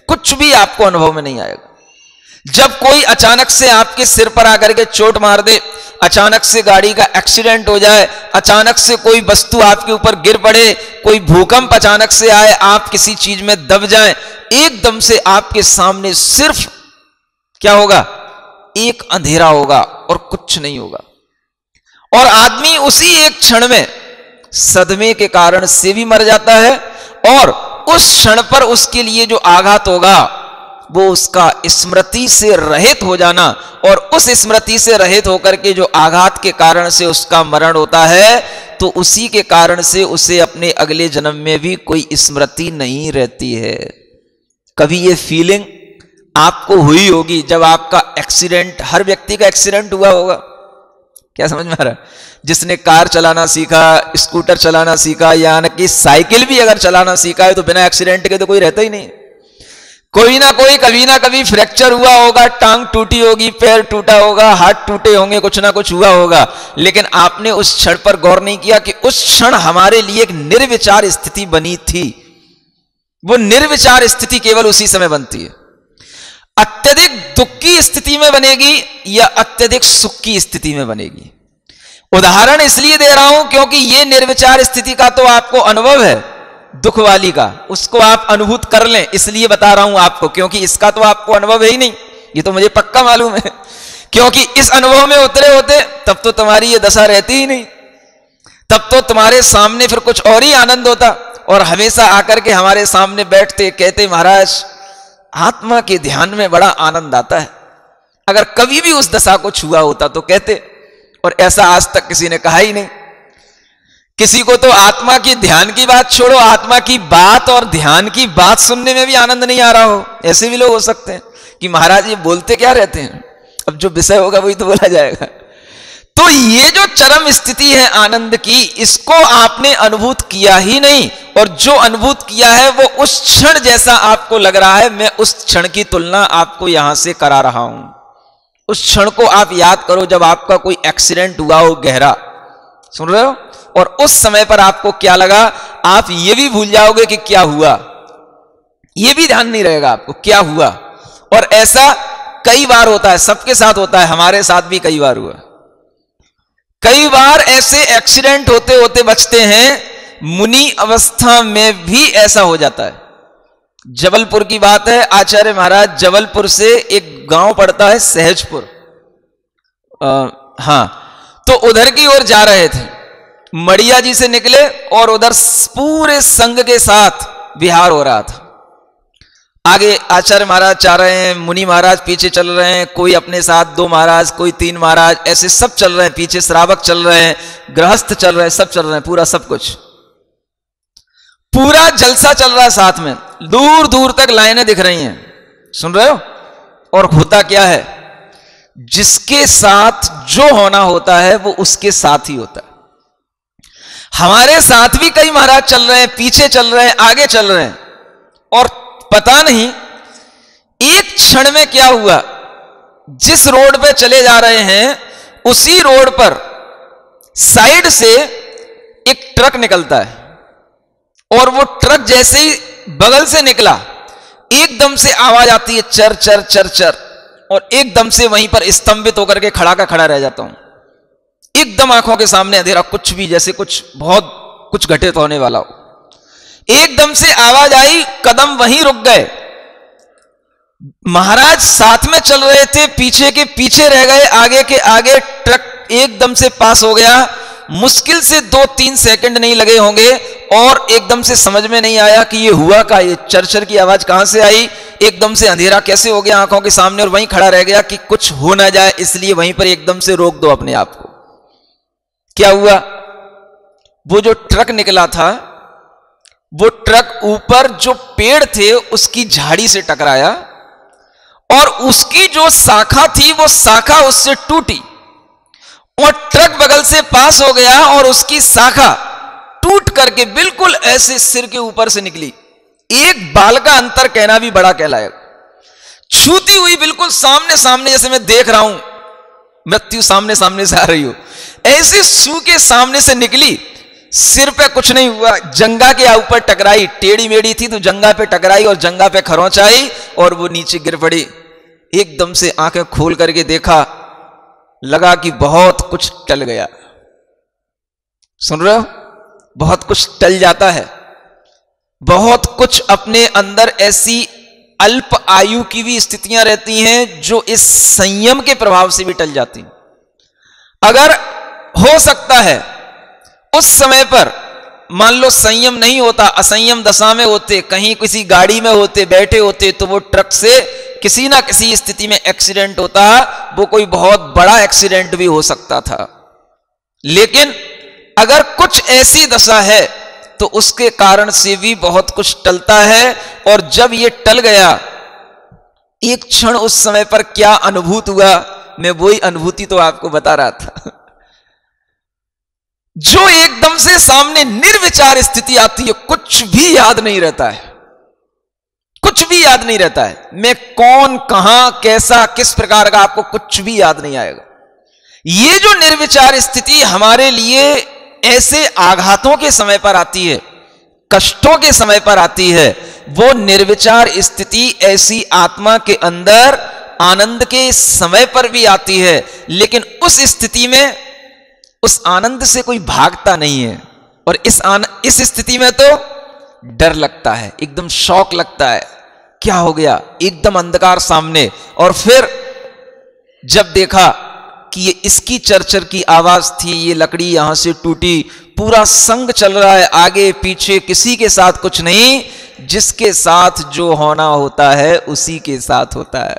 कुछ भी आपको अनुभव में नहीं आएगा। जब कोई अचानक से आपके सिर पर आकर के चोट मार दे, अचानक से गाड़ी का एक्सीडेंट हो जाए, अचानक से कोई वस्तु आपके ऊपर गिर पड़े, कोई भूकंप अचानक से आए, आप किसी चीज़ में दब जाएँ, एकदम से आपके सामने सिर्फ़ क्या होगा? एक अंधेरा होगा और कुछ नहीं होगा। और आदमी उसी एक क्षण में सदमे के कारण से भी मर जाता है और उस क्षण पर उसके लिए जो आघात होगा, वो उसका स्मृति से रहित हो जाना और उस स्मृति से रहित होकर के जो आघात के कारण से उसका मरण होता है तो उसी के कारण से उसे अपने अगले जन्म में भी कोई स्मृति नहीं रहती है। कभी ये फीलिंग आपको हुई होगी जब आपका एक्सीडेंट, हर व्यक्ति का एक्सीडेंट हुआ होगा। क्या समझ में आ रहा जिसने कार चलाना सीखा, स्कूटर चलाना सीखा या न कि साइकिल भी अगर चलाना सीखा है तो बिना एक्सीडेंट के तो कोई रहता ही नहीं कोई ना कोई, कभी ना कभी फ्रैक्चर हुआ होगा, टांग टूटी होगी, पैर टूटा होगा, हाथ टूटे होंगे, कुछ ना कुछ हुआ होगा। लेकिन आपने उस क्षण पर गौर नहीं किया कि उस क्षण हमारे लिए एक निर्विचार स्थिति बनी थी। वो निर्विचार स्थिति केवल उसी समय बनती है। अत्यधिक दुख की स्थिति में बनेगी या अत्यधिक सुख की स्थिति में बनेगी? उदाहरण इसलिए दे रहा हूँ क्योंकि यह निर्विचार स्थिति का तो आपको अनुभव है, दुख वाली का। उसको आप अनुभूत कर लें, इसलिए बता रहा हूँ आपको, क्योंकि इसका तो आपको अनुभव है ही नहीं। ये तो मुझे पक्का मालूम है। क्योंकि इस अनुभव में उतरे होते, तब तो तुम्हारी ये दशा रहती ही नहीं। तब तो तुम्हारे सामने फिर कुछ और ही आनंद होता, और हमेशा आकर के हमारे सामने बैठते, कहते, महाराज आत्मा के ध्यान में बड़ा आनंद आता है। अगर कभी भी उस दशा को छुआ होता तो कहते, और ऐसा आज तक किसी ने कहा ही नहीं। किसी को तो आत्मा की ध्यान की बात छोड़ो, आत्मा की बात और ध्यान की बात सुनने में भी आनंद नहीं आ रहा हो। ऐसे भी लोग हो सकते हैं कि महाराज ये बोलते क्या रहते हैं? अब जो विषय होगा वही तो बोला जाएगा। तो ये जो चरम स्थिति है आनंद की, इसको आपने अनुभूत किया ही नहीं। और जो अनुभूत किया है, वो उस क्षण जैसा आपको लग रहा है। मैं उस क्षण की तुलना आपको यहाँ से करा रहा हूँ। उस क्षण को आप याद करो जब आपका कोई एक्सीडेंट हुआ हो गहरा। सुन रहे हो? और उस समय पर आपको क्या लगा? आप ये भी भूल जाओगे कि क्या हुआ। ये भी ध्यान नहीं रहेगा आपको, क्या हुआ। और ऐसा कई बार होता है, सबके साथ होता है, हमारे साथ भी कई बार हुआ। कई बार ऐसे एक्सीडेंट होते होते बचते हैं, मुनि अवस्था में भी ऐसा हो जाता है। जबलपुर की बात है, आचार्य महाराज, जबलपुर से एक गाँव पड़ता है, सहजपुर। हाँ तो उधर की ओर जा रहे थे। मड़िया जी से निकले और उधर पूरे संघ के साथ विहार हो रहा था। आगे आचार्य महाराज चाह रहे हैं, मुनि महाराज पीछे चल रहे हैं, कोई अपने साथ दो महाराज, कोई तीन महाराज, ऐसे सब चल रहे हैं, पीछे श्रावक चल रहे हैं, गृहस्थ चल रहे हैं, सब चल रहे हैं, पूरा सब कुछ। पूरा जलसा चल रहा है साथ में दूर दूर तक लाइनें दिख रही हैं। सुन रहे हो? और होता क्या है? जिसके साथ जो होना होता है, वो उसके साथ ही होता है। हमारे साथ भी कई महाराज चल रहे हैं, पीछे चल रहे हैं, आगे चल रहे हैं, और पता नहीं, एक क्षण में क्या हुआ? जिस रोड पे चले जा रहे हैं, उसी रोड पर साइड से एक ट्रक निकलता है। और वो ट्रक जैसे ही बगल से निकला, एकदम से आवाज़ आती है, चर चर चर चर। और एकदम से वहीं पर स्तंभित होकर के खड़ा का खड़ा रह जाता हूँ। एकदम आँखों के सामने अंधेरा कुछ भी, जैसे कुछ बहुत कुछ घटित होने वाला हो। एकदम से आवाज़ आई, कदम वहीं रुक गए। महाराज साथ में चल रहे थे, पीछे के पीछे रह गए, आगे के आगे ट्रक एकदम से पास हो गया। मुश्किल से दो तीन सेकंड नहीं लगे होंगे और एकदम से समझ में नहीं आया कि ये हुआ का, ये चरचर की आवाज़ कहाँ से आई एकदम से अंधेरा कैसे हो गया आँखों के सामने और वहीं खड़ा रह गया कि कुछ हो ना जाए, इसलिए वहीं पर एकदम से रोक दो अपने आप को। क्या हुआ? वो जो ट्रक निकला था वो ट्रक ऊपर जो पेड़ थे उसकी झाड़ी से टकराया और उसकी जो शाखा थी, वो शाखा उससे टूटी और ट्रक बगल से पास हो गया और उसकी शाखा टूट करके बिल्कुल ऐसे सिर के ऊपर से निकली। एक बाल का अंतर कहना भी बड़ा कहलाएगा। छूती हुई बिल्कुल सामने सामने जैसे मैं देख रहा हूँ, मृत्यु सामने सामने से आ रही हो। ऐसे सू के सामने से निकली सिर पे कुछ नहीं हुआ। जंगा के ऊपर टकराई, टेढ़ी मेढ़ी थी तो जंगा पे टकराई और जंगा पे खरोच आई और वो नीचे गिर पड़ी। एकदम से आँखें खोल करके देखा, लगा कि बहुत कुछ टल गया। सुन रहे हो? बहुत कुछ टल जाता है। बहुत कुछ अपने अंदर ऐसी अल्प आयु की भी स्थितियाँ रहती हैं जो इस संयम के प्रभाव से भी टल जाती अगर हो सकता है उस समय पर मान लो संयम नहीं होता, असंयम दशा में होते, कहीं किसी गाड़ी में होते, बैठे होते तो वो ट्रक से किसी ना किसी स्थिति में एक्सीडेंट होता, वो कोई बहुत बड़ा एक्सीडेंट भी हो सकता था। लेकिन अगर कुछ ऐसी दशा है तो उसके कारण से भी बहुत कुछ टलता है, और जब ये टल गया, एक क्षण उस समय पर क्या अनुभूत हुआ, मैं वही अनुभूति तो आपको बता रहा था। जो एकदम से सामने निर्विचार स्थिति आती है, कुछ भी याद नहीं रहता है। कुछ भी याद नहीं रहता है। मैं कौन, कहाँ, कैसा, किस प्रकार का आपको कुछ भी याद नहीं आएगा। ये जो निर्विचार स्थिति हमारे लिए ऐसे आघातों के समय पर आती है, कष्टों के समय पर आती है, वो निर्विचार स्थिति ऐसी आत्मा के अंदर, आनंद के समय पर भी आती है। लेकिन उस स्थिति में उस आनंद से कोई भागता नहीं है। और इस आन, इस स्थिति में तो डर लगता है, एकदम शौक लगता है। क्या हो गया? एकदम अंधकार सामने। और फिर जब देखा कि ये इसकी चरचर की आवाज़ थी, ये लकड़ी यहाँ से टूटी, पूरा संग चल रहा है, आगे पीछे किसी के साथ कुछ नहीं, जिसके साथ जो होना होता है, उसी के साथ होता है।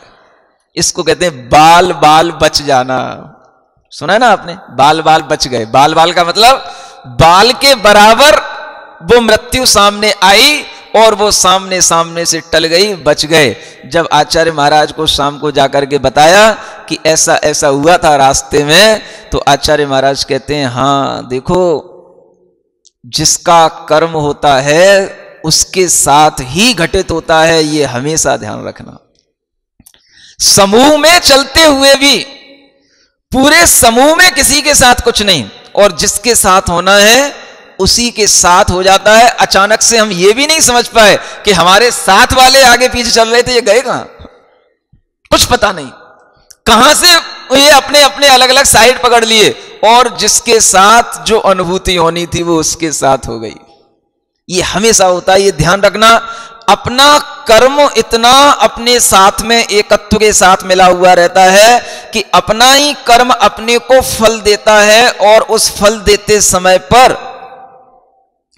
इसको कहते हैं बाल बाल बच जाना। सुना है ना आपने? बाल बाल बच गए। बाल बाल का मतलब बाल के बराबर वो मृत्यु सामने आई और वो सामने सामने से टल गई, बच गए। जब आचार्य महाराज को शाम को जाकर के बताया कि ऐसा ऐसा हुआ था रास्ते में तो आचार्य महाराज कहते हैं हाँ देखो, जिसका कर्म होता है, उसके साथ ही घटित होता है, ये हमेशा ध्यान रखना। समूह में चलते हुए भी पूरे समूह में किसी के साथ कुछ नहीं। और जिसके साथ होना है, उसी के साथ हो जाता है। अचानक से हम ये भी नहीं समझ पाए कि हमारे साथ वाले आगे पीछे चल रहे थे, ये गए कहाँ? कुछ पता नहीं। कहाँ से ये अपने अपने अलग अलग साइड पकड़ लिए? और जिसके साथ जो अनुभूति होनी थी, वो उसके साथ हो गई। ये हमेशा होता है, ये ध्यान रखना। अपना कर्म इतना अपने साथ में, एकत्व के साथ मिला हुआ रहता है कि अपना ही कर्म अपने को फल देता है और उस फल देते समय पर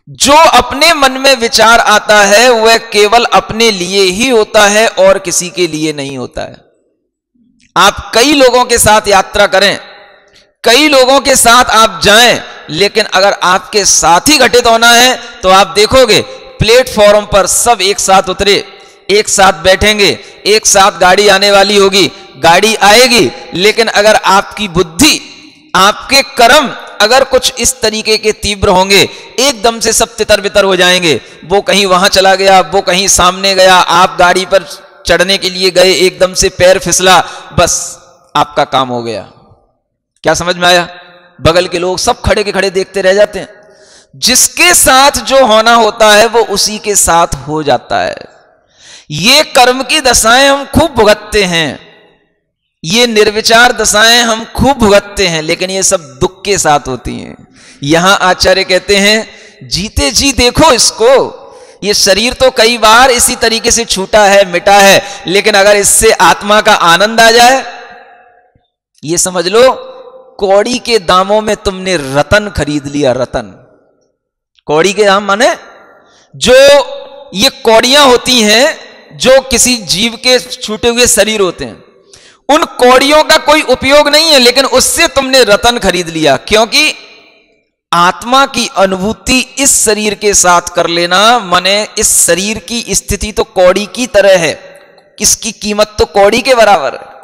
जो अपने मन में विचार आता है, वह केवल अपने लिए ही होता है और किसी के लिए नहीं होता है। आप कई लोगों के साथ यात्रा करें, कई लोगों के साथ आप जाएँ, लेकिन अगर आपके साथ ही घटित होना है तो आप देखोगे, प्लेटफॉर्म पर सब एक साथ उतरे। एक साथ बैठेंगे, एक साथ गाड़ी आने वाली होगी। गाड़ी आएगी, लेकिन अगर आपकी बुद्धि, आपके कर्म अगर कुछ इस तरीके के तीव्र होंगे, एकदम से सब तितर बितर हो जाएँगे। वो कहीं वहाँ चला गया, वो कहीं सामने गया, आप गाड़ी पर चढ़ने के लिए गए, एकदम से पैर फिसला, बस आपका काम हो गया। क्या समझ में आया? बगल के लोग सब खड़े के खड़े देखते रह जाते हैं। जिसके साथ जो होना होता है, वो उसी के साथ हो जाता है। ये कर्म की दशाएँ हम खूब भुगतते हैं। ये निर्विचार दशाएँ हम खूब भुगतते हैं, लेकिन ये सब दुख के साथ होती हैं। यहाँ आचार्य कहते हैं, जीते जी देखो इसको। ये शरीर तो कई बार इसी तरीके से छूटा है, मिटा है, लेकिन अगर इससे आत्मा का आनंद आ जाए, ये समझ लो, कौड़ी के दामों में तुमने रतन खरीद लिया, रतन। कौड़ी के दाम माने? जो ये कौड़ियाँ होती हैं जो किसी जीव के छूटे हुए शरीर होते हैं। उन कौड़ियों का कोई उपयोग नहीं है, लेकिन उससे तुमने रतन खरीद लिया, क्योंकि आत्मा की अनुभूति इस शरीर के साथ कर लेना, माने इस शरीर की स्थिति तो कौड़ी की तरह है। किसकी कीमत तो कौड़ी के बराबर है।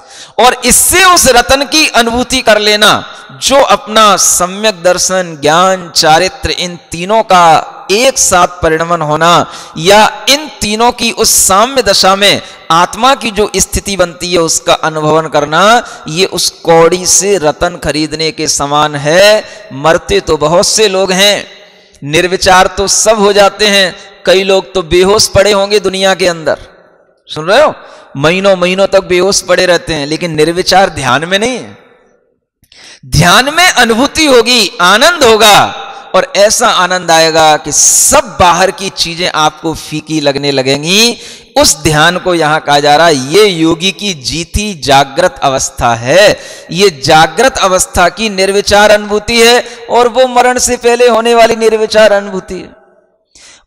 और इससे उस रतन की अनुभूति कर लेना, जो अपना सम्यक दर्शन, ज्ञान, चारित्र, इन तीनों का एक साथ परिणमन होना या इन तीनों की उस साम्य दशा में आत्मा की जो स्थिति बनती है उसका अनुभवन करना, ये उस कौड़ी से रतन खरीदने के समान है। मरते तो बहुत से लोग हैं, निर्विचार तो सब हो जाते हैं। कई लोग तो बेहोश पड़े होंगे दुनिया के अंदर। सुन रहे हो? महीनों महीनों तक बेहोश पड़े रहते हैं, लेकिन निर्विचार ध्यान में नहीं है। ध्यान में अनुभूति होगी, आनंद होगा। और ऐसा आनंद आएगा कि सब बाहर की चीज़ें आपको फीकी लगने लगेंगी। उस ध्यान को यहाँ कहा जा रहा है, ये योगी की जीती जागृत अवस्था है। ये जागृत अवस्था की निर्विचार अनुभूति है और वो मरण से पहले होने वाली निर्विचार अनुभूति है।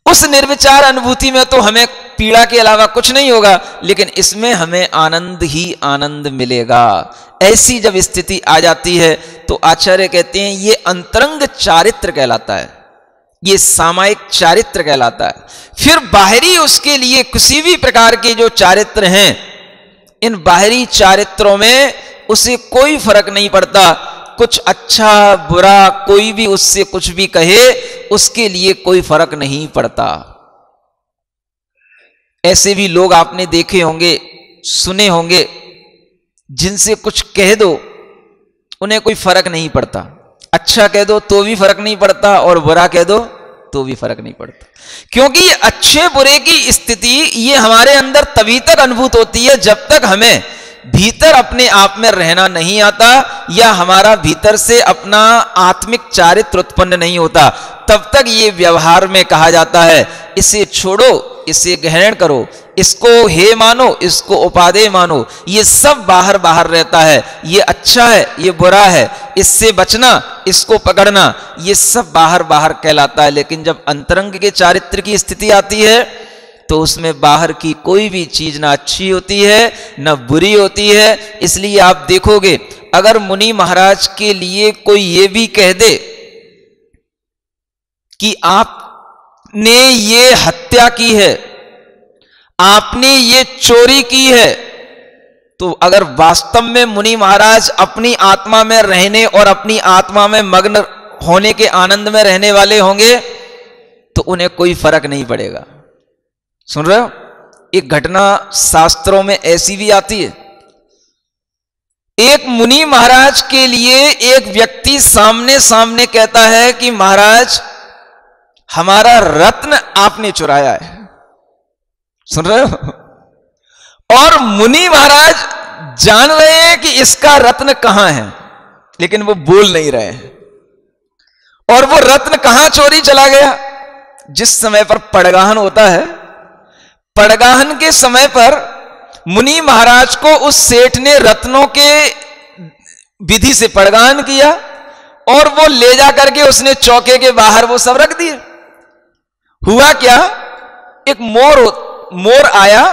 उस निर्विचार अनुभूति में तो हमें पीड़ा के अलावा कुछ नहीं होगा, लेकिन इसमें हमें आनंद ही आनंद मिलेगा। ऐसी जब स्थिति आ जाती है तो आचार्य कहते हैं, ये अंतरंग चारित्र कहलाता है। ये सामायिक चारित्र कहलाता है। फिर बाहरी उसके लिए किसी भी प्रकार के जो चारित्र हैं, इन बाहरी चारित्रों में उसे कोई फ़र्क नहीं पड़ता। कुछ अच्छा बुरा, कोई भी उससे कुछ भी कहे, उसके लिए कोई फ़र्क नहीं पड़ता। ऐसे भी लोग आपने देखे होंगे, सुने होंगे, जिनसे कुछ कह दो, उन्हें कोई फ़र्क नहीं पड़ता। अच्छा कह दो तो भी फ़र्क नहीं पड़ता और बुरा कह दो तो भी फ़र्क नहीं पड़ता। क्योंकि अच्छे बुरे की स्थिति, ये हमारे अंदर तभी तक अनुभूत होती है जब तक हमें भीतर अपने आप में रहना नहीं आता या हमारा भीतर से अपना आत्मिक चारित्र उत्पन्न नहीं होता। तब तक ये व्यवहार में कहा जाता है, इसे छोड़ो इसे ग्रहण करो। इसको हे मानो, इसको उपादेय मानो। ये सब बाहर बाहर रहता है। ये अच्छा है, ये बुरा है। इससे बचना, इसको पकड़ना, ये सब बाहर बाहर कहलाता है। लेकिन जब अंतरंग के चारित्र की स्थिति आती है तो उसमें बाहर की कोई भी चीज़ ना अच्छी होती है, ना बुरी होती है। इसलिए आप देखोगे, अगर मुनि महाराज के लिए कोई ये भी कह दे कि आपने ये हत्या की है, आपने ये चोरी की है तो अगर वास्तव में मुनि महाराज अपनी आत्मा में रहने और अपनी आत्मा में मग्न होने के आनंद में रहने वाले होंगे तो उन्हें कोई फ़र्क नहीं पड़ेगा। सुन रहे हो? एक घटना शास्त्रों में ऐसी भी आती है। एक मुनि महाराज के लिए एक व्यक्ति सामने सामने कहता है कि महाराज हमारा रत्न आपने चुराया है। सुन रहे हो? और मुनि महाराज जान रहे हैं कि इसका रत्न कहाँ है, लेकिन वो बोल नहीं रहे हैं। और वो रत्न कहाँ चोरी चला गया? जिस समय पर पड़गाहन होता है, पड़गाहन के समय पर मुनि महाराज को उस सेठ ने रत्नों के विधि से पड़गाहन किया, और वो ले जा करके उसने चौके के बाहर वो सब रख दिए। हुआ क्या? एक मोर मोर आया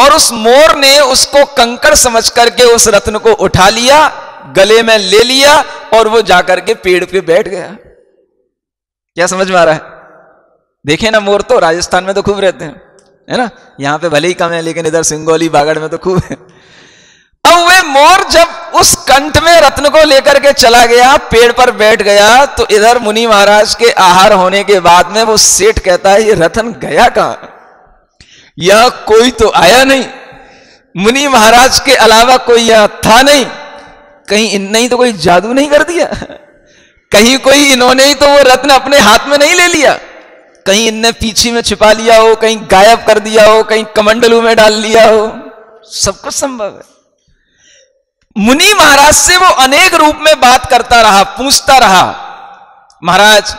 और उस मोर ने उसको कंकड़ समझ करके उस रत्न को उठा लिया, गले में ले लिया और वो जाकर के पेड़ पे बैठ गया। क्या समझ में आ रहा है? देखे ना मोर तो राजस्थान में तो खूब रहते हैं। है ना? यहाँ पे भले ही कम है, लेकिन इधर सिंगोली बागड़ में तो खूब है। अब वे मोर जब उस कंठ में रत्न को लेकर के चला गया, पेड़ पर बैठ गया तो इधर मुनि महाराज के आहार होने के बाद में वो सेठ कहता है, ये रतन गया कहाँ? यह कोई तो आया नहीं। मुनि महाराज के अलावा कोई यहाँ था नहीं। कहीं इनने ही तो कोई जादू नहीं कर दिया। कहीं कोई इन्होंने ही तो वो रत्न अपने हाथ में नहीं ले लिया। कहीं इनने पीछे में छिपा लिया हो, कहीं गायब कर दिया हो, कहीं कमंडलू में डाल लिया हो। सब कुछ संभव है। मुनि महाराज से वो अनेक रूप में बात करता रहा, पूछता रहा, महाराज,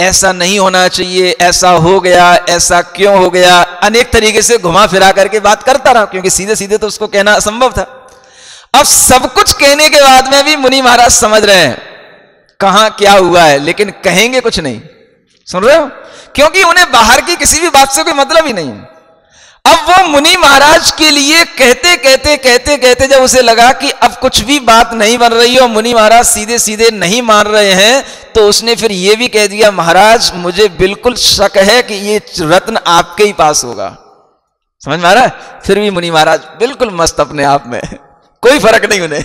ऐसा नहीं होना चाहिए, ऐसा हो गया, ऐसा क्यों हो गया? अनेक तरीके से घुमा फिरा करके बात करता रहा, क्योंकि सीधे सीधे तो उसको कहना असंभव था। अब सब कुछ कहने के बाद में भी मुनि महाराज समझ रहे हैं, कहा क्या हुआ है, लेकिन कहेंगे कुछ नहीं। सुन रहे हो? क्योंकि उन्हें बाहर की किसी भी बात से कोई मतलब ही नहीं है। अब वो मुनि महाराज के लिए कहते कहते कहते कहते जब उसे लगा कि अब कुछ भी बात नहीं बन रही और मुनि महाराज सीधे सीधे नहीं मान रहे हैं तो उसने फिर ये भी कह दिया, महाराज, मुझे बिल्कुल शक है कि ये रत्न आपके ही पास होगा। समझ में आ रहा है? फिर भी मुनि महाराज बिल्कुल मस्त अपने आप में। कोई फ़र्क नहीं उन्हें।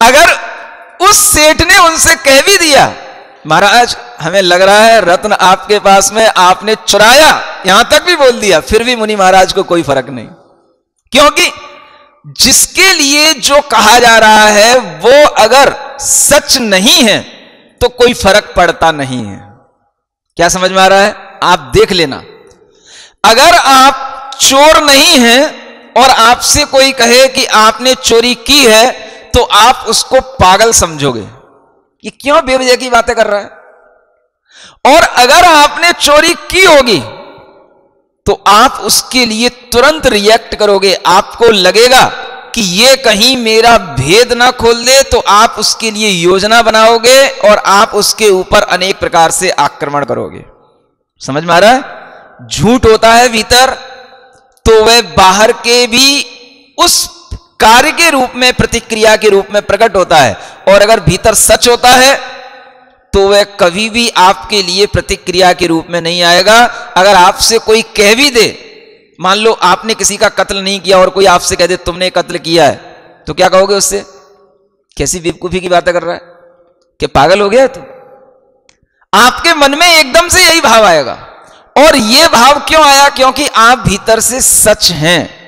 अगर उस सेठ ने उनसे कह भी दिया महाराज, हमें लग रहा है रत्न आपके पास में आपने चुराया, यहाँ तक भी बोल दिया, फिर भी मुनि महाराज को कोई फ़र्क नहीं। क्योंकि जिसके लिए जो कहा जा रहा है, वो अगर सच नहीं है तो कोई फ़र्क पड़ता नहीं है। क्या समझ में आ रहा है? आप देख लेना। अगर आप चोर नहीं हैं और आपसे कोई कहे कि आपने चोरी की है तो आप उसको पागल समझोगे। ये क्यों बेवजह की बातें कर रहा है? और अगर आपने चोरी की होगी तो आप उसके लिए तुरंत रिएक्ट करोगे। आपको लगेगा कि ये कहीं मेरा भेद ना खोल दे तो आप उसके लिए योजना बनाओगे और आप उसके ऊपर अनेक प्रकार से आक्रमण करोगे। समझ में आ रहा है? झूठ होता है भीतर तो वह बाहर के भी उस कार्य के रूप में, प्रतिक्रिया के रूप में प्रकट होता है। और अगर भीतर सच होता है तो वह कभी भी आपके लिए प्रतिक्रिया के रूप में नहीं आएगा। अगर आपसे कोई कह भी दे, मान लो आपने किसी का कत्ल नहीं किया और कोई आपसे कह दे, तुमने कत्ल किया है तो क्या कहोगे उससे? कैसी बेवकूफ़ी की बातें कर रहा है? कि पागल हो गया तो? आपके मन में एकदम से यही भाव आएगा। और यह भाव क्यों आया? क्योंकि आप भीतर से सच हैं।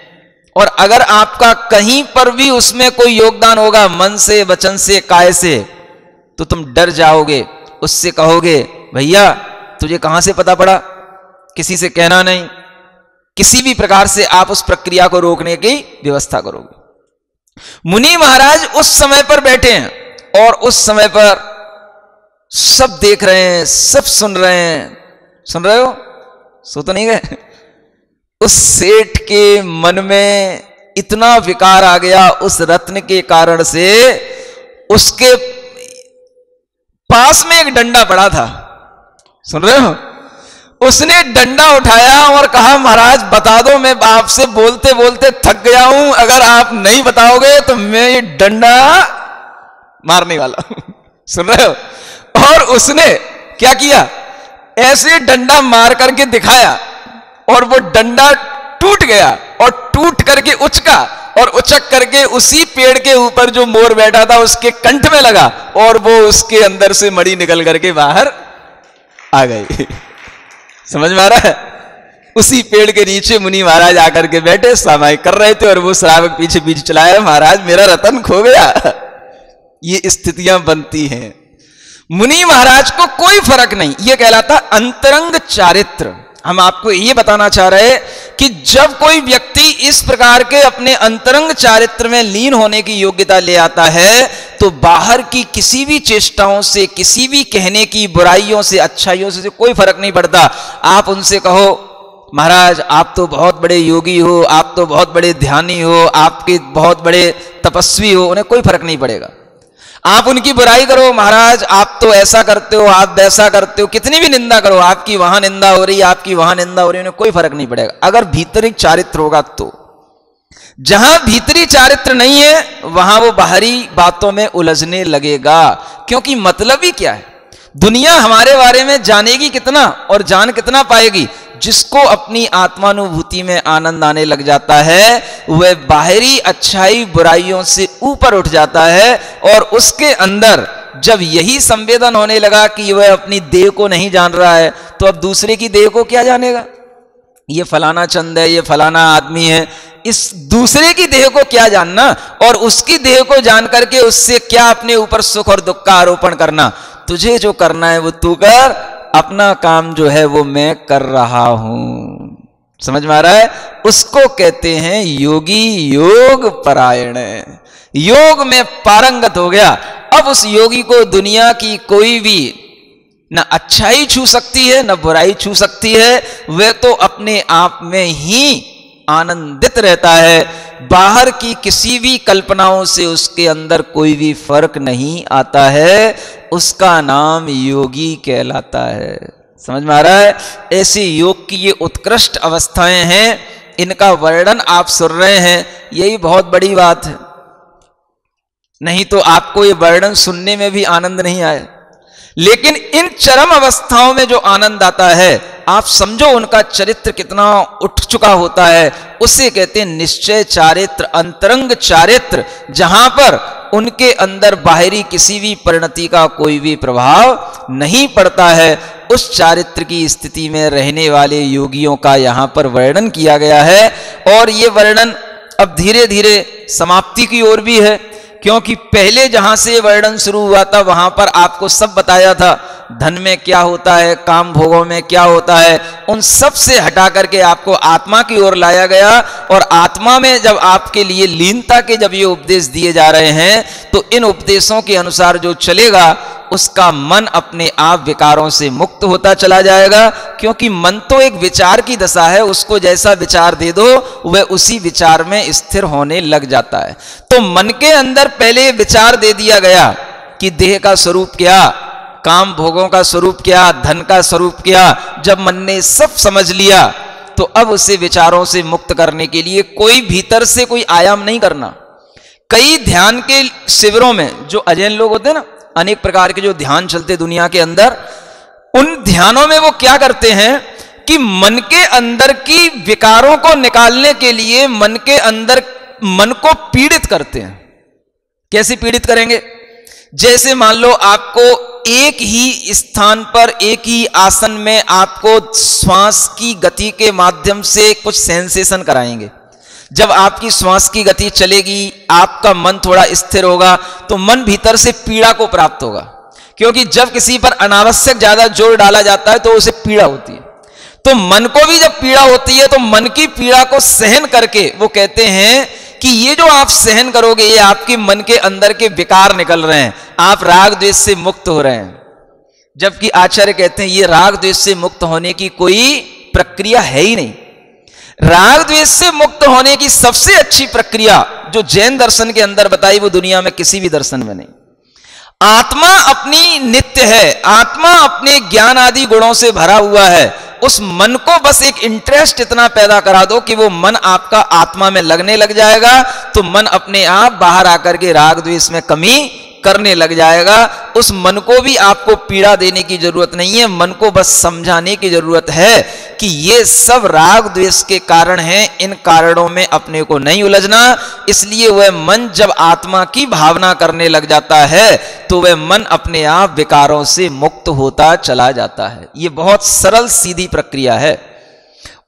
और अगर आपका कहीं पर भी उसमें कोई योगदान होगा, मन से, वचन से, काय से तो तुम डर जाओगे। उससे कहोगे, भैया, तुझे कहाँ से पता पड़ा? किसी से कहना नहीं। किसी भी प्रकार से आप उस प्रक्रिया को रोकने की व्यवस्था करोगे। मुनि महाराज उस समय पर बैठे हैं और उस समय पर सब देख रहे हैं, सब सुन रहे हैं। सुन रहे हो? सो तो नहीं गए? उस सेठ के मन में इतना विकार आ गया उस रत्न के कारण से, उसके पास में एक डंडा पड़ा था। सुन रहे हो? उसने डंडा उठाया और कहा, महाराज, बता दो, मैं आपसे बोलते बोलते थक गया हूँ। अगर आप नहीं बताओगे तो मैं ये डंडा मारने वाला सुन रहे हो? और उसने क्या किया? ऐसे डंडा मार करके दिखाया। और वो डंडा टूट गया और टूट करके उचका और उचक करके उसी पेड़ के ऊपर जो मोर बैठा था उसके कंठ में लगा और वो उसके अंदर से मड़ी निकल करके बाहर आ गई। समझ में आ रहा है? उसी पेड़ के नीचे मुनि महाराज आकर के बैठे, सामाई कर रहे थे और वो श्रावक पीछे पीछे चलाया, महाराज, मेरा रतन खो गया। ये स्थितियाँ बनती हैं। मुनि महाराज को कोई फ़र्क नहीं। ये कहलाता अंतरंग चारित्र। हम आपको ये बताना चाह रहे हैं कि जब कोई व्यक्ति इस प्रकार के अपने अंतरंग चारित्र में लीन होने की योग्यता ले आता है तो बाहर की किसी भी चेष्टाओं से, किसी भी कहने की बुराइयों से, अच्छाइयों से कोई फ़र्क नहीं पड़ता। आप उनसे कहो, महाराज, आप तो बहुत बड़े योगी हो, आप तो बहुत बड़े ध्यानी हो, आपके बहुत बड़े तपस्वी हो, उन्हें कोई फ़र्क नहीं पड़ेगा। आप उनकी बुराई करो, महाराज, आप तो ऐसा करते हो, आप वैसा करते हो, कितनी भी निंदा करो, आपकी वहाँ निंदा हो रही है आपकी वहाँ निंदा हो रही है उन्हें कोई फ़र्क नहीं पड़ेगा। अगर भीतरी चारित्र होगा तो। जहाँ भीतरी चारित्र नहीं है, वहाँ वो बाहरी बातों में उलझने लगेगा। क्योंकि मतलब ही क्या है? दुनिया हमारे बारे में जानेगी कितना और जान कितना पाएगी? जिसको अपनी आत्मानुभूति में आनंद आने लग जाता है, वह बाहरी अच्छाई बुराइयों से ऊपर उठ जाता है और उसके अंदर जब यही संवेदन होने लगा कि वह अपनी देह को नहीं जान रहा है तो अब दूसरे की देह को क्या जानेगा? ये फलाना चंद है, ये फलाना आदमी है, इस दूसरे की देह को क्या जानना और उसकी देह को जान करके उससे क्या अपने ऊपर सुख और दुख का आरोपण करना? तुझे जो करना है वो तू कर अपना काम जो है वो मैं कर रहा हूँ। समझ में आ रहा है? उसको कहते हैं योगी योग परायण। योग में पारंगत हो गया। अब उस योगी को दुनिया की कोई भी न अच्छाई छू सकती है, न बुराई छू सकती है, वह तो अपने आप में ही आनंदित रहता है। बाहर की किसी भी कल्पनाओं से उसके अंदर कोई भी फ़र्क नहीं आता है, उसका नाम योगी कहलाता है। समझ में आ रहा है? ऐसे योग की ये उत्कृष्ट अवस्थाएँ हैं, इनका वर्णन आप सुन रहे हैं, यही बहुत बड़ी बात है। नहीं तो आपको ये वर्णन सुनने में भी आनंद नहीं आए लेकिन इन चरम अवस्थाओं में जो आनंद आता है, आप समझो उनका चरित्र कितना उठ चुका होता है। उसे कहते हैं निश्चय चारित्र, अंतरंग चारित्र, जहाँ पर उनके अंदर बाहरी किसी भी परिणति का कोई भी प्रभाव नहीं पड़ता है। उस चारित्र की स्थिति में रहने वाले योगियों का यहाँ पर वर्णन किया गया है और ये वर्णन अब धीरे धीरे समाप्ति की ओर भी है। क्योंकि पहले जहाँ से वर्णन शुरू हुआ था, वहाँ पर आपको सब बताया था, धन में क्या होता है, काम भोगों में क्या होता है, उन सबसे हटा करके आपको आत्मा की ओर लाया गया। और आत्मा में जब आपके लिए लीनता के जब ये उपदेश दिए जा रहे हैं तो इन उपदेशों के अनुसार जो चलेगा उसका मन अपने आप विकारों से मुक्त होता चला जाएगा, क्योंकि मन तो एक विचार की दशा है, उसको जैसा विचार दे दो, वह उसी विचार में स्थिर होने लग जाता है। तो मन के अंदर पहले विचार दे दिया गया कि देह का स्वरूप क्या, काम भोगों का स्वरूप क्या, धन का स्वरूप क्या, जब मन ने सब समझ लिया तो अब उसे विचारों से मुक्त करने के लिए कोई भीतर से कोई आयाम नहीं करना। कई ध्यान के शिविरों में, जो अजैन लोग होते हैं ना अनेक प्रकार के जो ध्यान चलते दुनिया के अंदर, उन ध्यानों में वो क्या करते हैं कि मन के अंदर की विकारों को निकालने के लिए मन के अंदर मन को पीड़ित करते हैं। कैसे पीड़ित करेंगे? जैसे मान लो आपको एक ही स्थान पर, एक ही आसन में आपको श्वास की गति के माध्यम से कुछ सेंसेशन कराएँगे। जब आपकी श्वास की गति चलेगी, आपका मन थोड़ा स्थिर होगा तो मन भीतर से पीड़ा को प्राप्त होगा। क्योंकि जब किसी पर अनावश्यक ज़्यादा ज़ोर डाला जाता है तो उसे पीड़ा होती है। तो मन को भी जब पीड़ा होती है तो मन की पीड़ा को सहन करके वो कहते हैं कि ये जो आप सहन करोगे, ये आपके मन के अंदर के विकार निकल रहे हैं। आप राग द्वेष से मुक्त हो रहे हैं। जबकि आचार्य कहते हैं, ये राग द्वेष से मुक्त होने की कोई प्रक्रिया है ही नहीं। राग द्वेष से मुक्त होने की सबसे अच्छी प्रक्रिया जो जैन दर्शन के अंदर बताई वो दुनिया में किसी भी दर्शन में नहीं। आत्मा अपनी नित्य है, आत्मा अपने ज्ञान आदि गुणों से भरा हुआ है। उस मन को बस एक इंटरेस्ट इतना पैदा करा दो कि वो मन आपका आत्मा में लगने लग जाएगा तो मन अपने आप बाहर आकर के राग द्वेष में कमी करने लग जाएगा, उस मन को भी आपको पीड़ा देने की ज़रूरत नहीं है, मन को बस समझाने की ज़रूरत है कि ये सब राग द्वेष के कारण हैं, इन कारणों में अपने को नहीं उलझना। इसलिए वह मन जब आत्मा की भावना करने लग जाता है तो वह मन अपने आप विकारों से मुक्त होता चला जाता है। ये बहुत सरल सीधी प्रक्रिया है।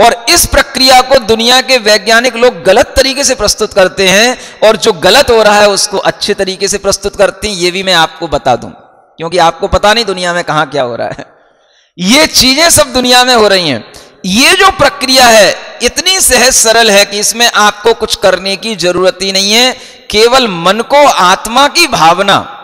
और इस प्रक्रिया को दुनिया के वैज्ञानिक लोग गलत तरीके से प्रस्तुत करते हैं और जो गलत हो रहा है उसको अच्छे तरीके से प्रस्तुत करते हैं, ये भी मैं आपको बता दूँ। क्योंकि आपको पता नहीं दुनिया में कहाँ क्या हो रहा है। ये चीज़ें सब दुनिया में हो रही हैं। ये जो प्रक्रिया है, इतनी सहज सरल है कि इसमें आपको कुछ करने की ज़रूरत ही नहीं है। केवल मन को आत्मा की भावना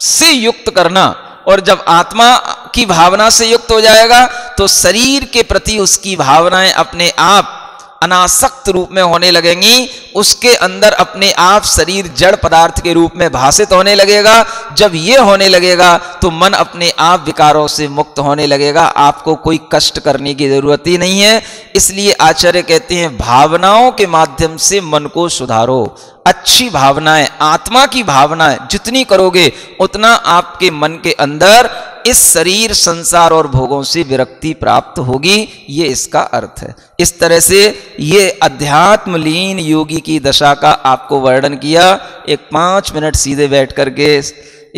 से युक्त करना। और जब आत्मा की भावना से युक्त हो जाएगा तो शरीर के प्रति उसकी भावनाएँ अपने आप अनासक्त रूप में होने लगेंगी। उसके अंदर अपने आप शरीर जड़ पदार्थ के रूप में भाषित होने लगेगा। जब ये होने लगेगा तो मन अपने आप विकारों से मुक्त होने लगेगा। आपको कोई कष्ट करने की ज़रूरत ही नहीं है। इसलिए आचार्य कहते हैं, भावनाओं के माध्यम से मन को सुधारो। अच्छी भावनाएँ, आत्मा की भावनाएँ जितनी करोगे, उतना आपके मन के अंदर इस शरीर, संसार और भोगों से विरक्ति प्राप्त होगी। ये इसका अर्थ है। इस तरह से ये अध्यात्मलीन योगी की दशा का आपको वर्णन किया। एक पाँच मिनट सीधे बैठ करके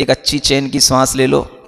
एक अच्छी चैन की सांस ले लो।